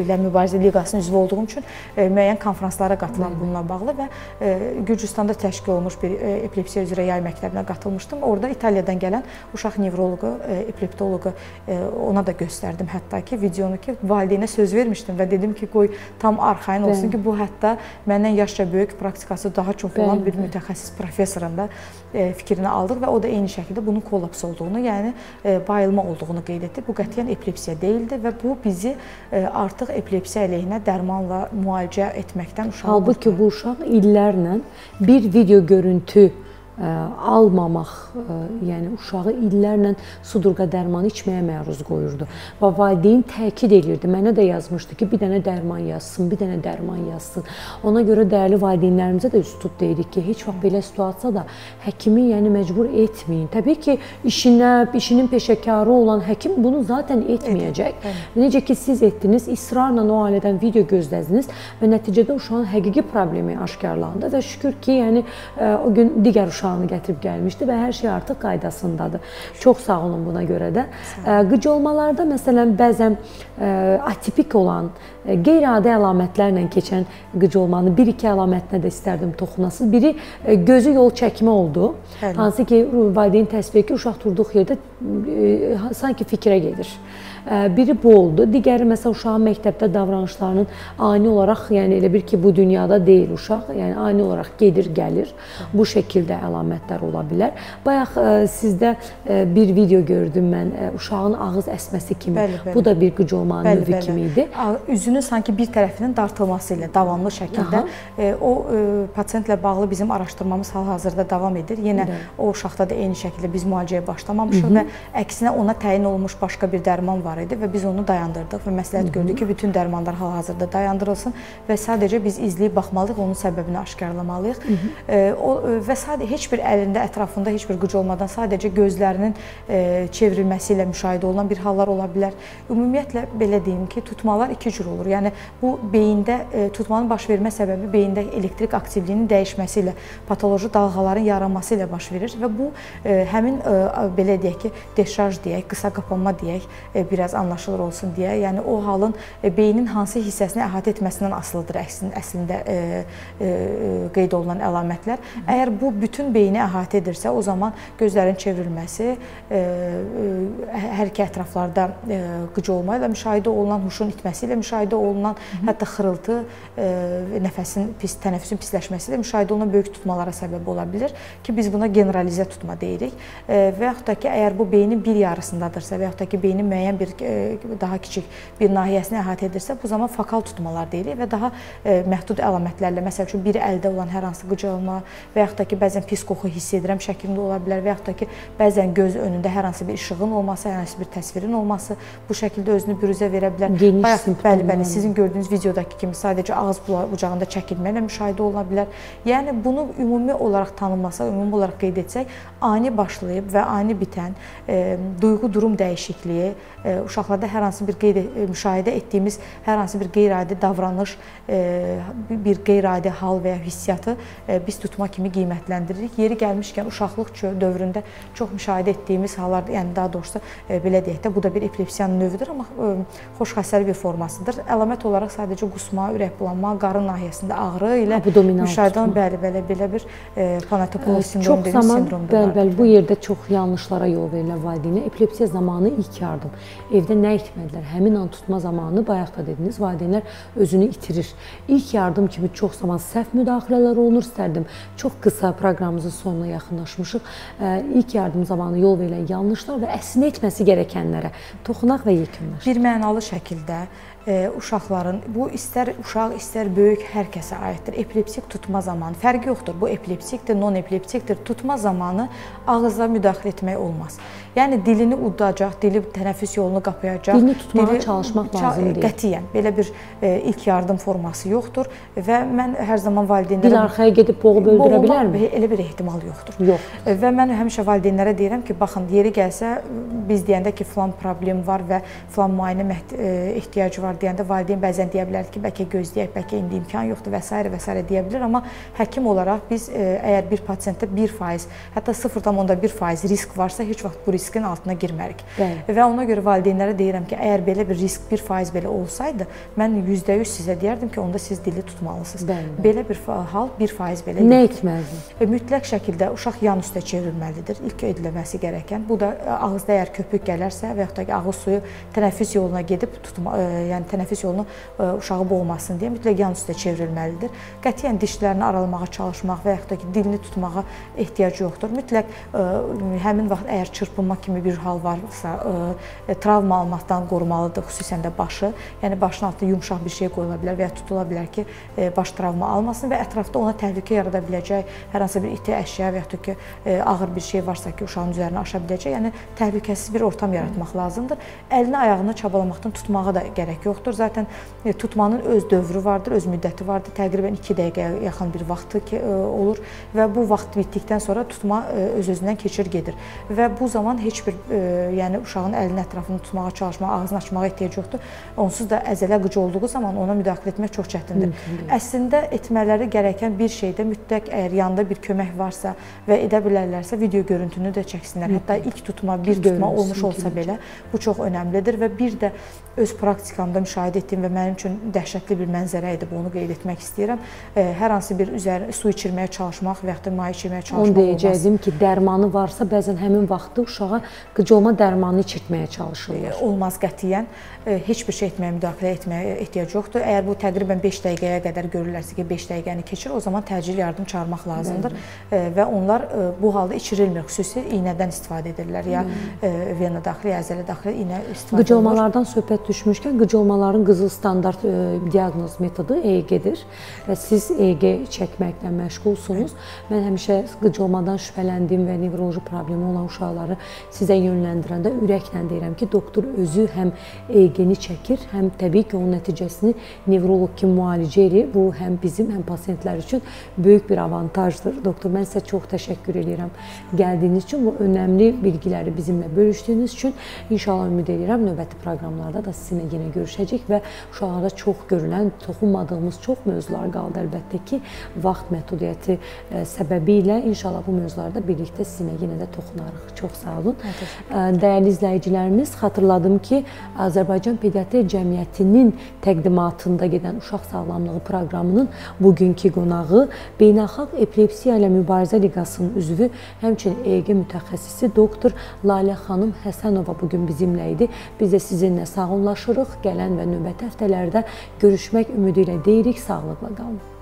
ilə Mübarizə Liqasının üzvü olduğum üçün e, müəyyən konfranslara qatılan bununla bağlı və e, Gürcüstanda təşkil olunmuş bir e, epilepsiya üzrə yay məktəbinə qatılmışdım. Orada İtaliyadan gələn uşaq nevroloqu, epileptoloqu ona da göstərdim hətta ki, videonu ki, valideynə söz vermişdim və dedim ki, qoy tam arxayın olsun ki, bu hətta məndən yaşca böyük praktikası daha çox olan bir mütəxəssis professorun da fikrini aldıq və o da eyni şəkildə bunun kollaps olduğunu, yəni bayılma olduğunu qeyd etdi. Bu qətiyyən epilepsiya epilepsiya deyildi və bu bizi e, artıq epilepsiya əleyhinə dərmanla müalicə etməkdən uşağı
Halbuki bu uşaq illərlə bir video görüntü almamaq, yəni uşağı illərlə sudurqa dərmanı içməyə məruz qoyurdu. Və valideyn təkid elirdi. Mənə də yazmışdı ki, bir dənə dərman yazsın, bir dənə dərman yazsın. Ona görə dəyərli valideynlərimizə də üst tut deyirik ki, heç vaxt belə situasiyada həkimi yəni məcbur etməyin. Təbii ki, işinə, işinin peşəkarı olan həkim bunu zaten etməyəcək. Evet. Necə ki siz etdiniz, israrla o ailədən video gözlədiniz və nəticədə uşağın həqiqi problemi aşkarlandı və şükür ki, yəni o gün digər uşaq uşağını gətirib gəlmişdi və hər şey artıq qaydasındadır. Çox sağ olun buna görə də. Qıcolmalarda məsələn bəzən atipik olan, qeyri-adi əlamətlərlə keçən qıcolmanı bir-iki əlamətinə də istərdim toxunasınız. Biri gözü yol çəkmə oldu. Həli. Hansı ki, valideyn təsvir ki, uşaq durduq yerdə sanki fikrə gedir. Biri bu oldu. Digəri məsələn uşağın məktəbdə davranışlarının ani olaraq, yəni elə bir ki, bu dünyada deyil uşaq, yəni ani olaraq gedir, gəlir. Bu şəkildə əlamətlər ola bilər. Bayaq sizdə bir video gördüm mən, uşağın ağız əsməsi kimi. Bəli, bəli. Bu da bir qıcolmanın növü bəli. kimi idi.
Üzünün sanki bir tərəfinin dartılması ilə davamlı şəkildə Aha. o pasientlə bağlı bizim araşdırmamız hal-hazırda davam edir. Yenə bəli. o uşaqda da eyni şəkildə biz müalicəyə başlamamışıq Hı -hı. və əksinə ona təyin olunmuş başqa bir dərman var var idi və biz onu dayandırdıq və məsləhət gördük ki, bütün dərmanlar hal-hazırda dayandırılsın və sadəcə biz izləyib baxmalıyıq, onun səbəbini aşkarlamalıyıq. Hı -hı. E, o və sadəcə heç bir əlində, ətrafında heç bir qıc olmadan sadəcə gözlərinin e, çevrilməsi ilə müşahidə olunan bir hallar ola bilər. Ümumiyyətlə belə deyim ki, tutmalar iki cür olur. Yəni bu beyində e, tutmanın baş vermə səbəbi beyində elektrik aktivliyinin dəyişməsi ilə, patoloji dalğaların yaranması ilə baş verir və bu həmin belə deyək ki, deşarj deyək, qısa qapanma deyək, bir biraz anlaşılır olsun deyə. Yəni o halın e, beynin hansı hissəsini əhatə etməsindən asılıdır əslində, əslində e, e, qeyd olunan əlamətlər. Əgər bu bütün beyni əhatə edirsə, o zaman gözlərin çevrilməsi, e, e, hər iki ətraflarda e, qıc olma ilə müşahidə olunan huşun itməsi ilə müşahidə olunan, Hı -hı. hətta xırıltı, nəfəsin pis, tənəffüsün pisləşməsi ilə müşahidə olunan böyük tutmalara səbəb ola bilər ki, biz buna generalizə tutma deyirik. Və yaxud da ki, əgər bu beynin bir yarısındadırsa və yaxud da ki, beynin müəyyən bir daha kiçik bir nahiyəsini əhatə edirsə, bu zaman fokal tutmalar deyirik və daha məhdud əlamətlərlə, məsəl üçün bir əldə olan hər hansı qıcalma və yaxud da ki, bəzən pis qoxu hiss edirəm şəklində ola bilər və yaxud da ki, bəzən göz önündə hər hansı bir işığın olması, hər hansı bir təsvirin olması bu şəkildə özünü büruzə verə bilər.
Geniş Bayaq,
bəli, bəli, sizin gördüyünüz videodakı kimi sadəcə ağız bucağında çəkilmə ilə müşahidə oluna bilər. Yəni bunu ümumi olaraq tanınmasa, ümumi olaraq qeyd etsək, ani başlayıb və ani bitən e, duyğu durum dəyişikliyi, e, uşaqlarda hər hansı bir qeyd e, müşahidə etdiyimiz hər hansı bir qeyri-adi davranış, bir qeyri-adi hal və ya hissiyatı biz tutma kimi qiymətləndiririk. Yeri gəlmişkən uşaqlıq dövründə çox müşahidə etdiyimiz hallar, yəni daha doğrusu belə deyək də, bu da bir epilepsiyanın növüdür, amma e, xoş xəstəli bir formasıdır. Əlamət olaraq sadəcə qusma, ürək bulanma, qarın nahiyəsində ağrı ilə müşahidə olunan bəli, belə bir panatopolis sindromu
dediğimiz sindromdur. Bəli, bəli, bu yerdə çox yanlışlara yol verirlər valideynə. Epilepsiya zamanı ilk yardım. Evdə nə etmədilər? Həmin an tutma zamanı bayaq da dediniz, valideynlər özünü itirir. İlk yardım kimi çox zaman səhv müdaxilələr olunur. İstərdim çox qısa proqramımızın sonuna yaxınlaşmışıq. İlk yardım zamanı yol verilən yanlışlar və əslində etməsi gərəkənlərə toxunaq və yekunlaşdıraq.
Bir mənalı şəkildə uşaqların bu istər uşaq, istər böyük hər kəsə aiddir. Epileptik tutma zamanı fərqi yoxdur. Bu epileptikdir, non-epileptikdir. Tutma zamanı ağıza müdaxilə etmək olmaz. Yəni dilini udacaq, dili tənəffüs yolunu qapayacaq.
Dilini tutmağa dili, çalışmaq lazım deyil.
Qətiyyən belə bir e, ilk yardım forması yoxdur və mən hər zaman valideynlərə
dil arxaya gedib boğub öldürə bilərmi?
Elə bir ehtimal yoxdur.
Yox.
E, və mən həmişə valideynlərə deyirəm ki, baxın, yeri gəlsə biz deyəndə ki, filan problem var və filan müayinə e, ehtiyacı var deyəndə valideyn bəzən deyə bilər ki, bəlkə gözləyək, bəlkə indi imkan yoxdur və s. və s. deyə bilər, amma həkim olaraq biz e, əgər bir pasientdə 1%, hətta 0.1% risk varsa, heç vaxt bu risk riskin altına girmərik. Bəli. Və ona görə valideynlərə deyirəm ki, əgər belə bir risk 1% belə olsaydı, mən %100 sizə deyərdim ki, onda siz dili tutmalısınız. Bəli. Belə bir hal 1% belə
Nə etməlidir?
E, mütləq şəkildə uşaq yan üstə çevrilməlidir. İlk ediləməsi gərəkən. Bu da e, ağızda əgər köpük gələrsə və yaxud da ki, ağız suyu tənəffüs yoluna gedib tutma, e, yəni tənəffüs yolunu uşağı boğmasın deyə mütləq yan üstə çevrilməlidir. Qətiyyən dişlərini aralamağa çalışmaq və yaxud da ki, dilini tutmağa ehtiyac yoxdur. Mütləq həmin vaxt əgər çırpınma kimi bir hal varsa, e, travma almaqdan qorumalıdır, xüsusən də başı. Yəni başın altına yumşaq bir şey qoyula bilər və ya tutula bilər ki, e, baş travma almasın və ətrafda ona təhlükə yarada biləcək hər hansı bir iti əşya və ya da ki, e, ağır bir şey varsa ki, uşağın üzərinə aşa biləcək. Yəni təhlükəsiz bir ortam yaratmaq lazımdır. Əlini, ayağını çabalamaqdan tutmağa da gərək yoxdur. Zaten tutmanın öz dövrü vardır, öz müddəti vardır. Təqribən 2 dəqiqəyə yaxın bir vaxtı ki, olur və bu vaxt bitdikdən sonra tutma öz-özündən keçir gedir. Və bu zaman heç bir e, yəni uşağın əlinin ətrafını tutmağa çalışmağa, ağzını açmağa ehtiyac yoxdur. Onsuz da əzələ qıc olduğu zaman ona müdaxilə etmək çox çətindir. Əslində etmələri gərəkən bir şeydə mütləq əgər yanında bir kömək varsa və edə bilərlərsə video görüntünü də çəksinlər. Hətta ilk tutma, bir tutma olmuş olsa belə bu çox önəmlidir və bir də öz praktikamda müşahidə etdiyim və mənim üçün dəhşətli bir mənzərə idi. Bunu qeyd etmək istəyirəm. E, hər hansı bir üzər su içirməyə çalışmaq və ya da may içirməyə çalışmaq
olmaz. Onu deyəcəydim ki, dərmanı varsa bəzən həmin vaxtda uşağa qıcolma dərmanını içirtməyə çalışırlar.
Olmaz qətiyyən. Heç bir şey etməyə, müdaxilə etməyə ehtiyac yoxdur. Əgər bu təqribən 5 dəqiqəyə qədər görürlərsə ki, 5 dəqiqəni keçir, o zaman təcili yardım çağırmaq lazımdır və onlar bu halda içirilmir. Xüsusi iynədən istifadə edirlər. Ya vena daxili, əzələ daxili iynə istifadə
edilir. Qıcolmalardan söhbət düşmüşkən, qıcolmaların qızıl standart diaqnoz metodu EEG-dir və siz EEG çəkməklə məşğulsunuz. Mən həmişə qıcolmadan şübhələndiyim və nevroloji problemi olan uşaqları sizə yönləndirəndə ürəklə deyirəm ki, doktor özü həm EEG-ni çəkir, həm təbii ki, onun nəticəsini nevroloq kimi müalicə edir. Bu həm bizim, həm pasientlər üçün böyük bir avantajdır. Doktor, mən sizə çox təşəkkür edirəm gəldiyiniz üçün, bu önəmli bilgiləri bizimlə bölüşdüyünüz üçün. İnşallah ümid edirəm növbəti proqramlarda da sizinlə yenə görüşəcək və uşaqlarda çox görülən, toxunmadığımız çox mövzular qaldı əlbəttə ki, vaxt məhdudiyyəti e, səbəbilə inşallah bu mövzularda birlikdə sizinlə yenə də toxunarıq. Çox sağ olun. olun. Dəyərli izləyicilərimiz, xatırladım ki, Azərbaycan Pediatri Cəmiyyətinin təqdimatında gedən uşaq sağlamlığı proqramının bugünkü qonağı Beynəlxalq Epilepsiya ilə Mübarizə Liqasının üzvü, həmçinin EEG mütəxəssisi doktor Lalə xanım Həsənova bu gün bizimlə idi. Biz də sizinlə sağollaşırıq. Gələn və növbəti həftələrdə görüşmək ümidi ilə deyirik. Sağlıqla qalın.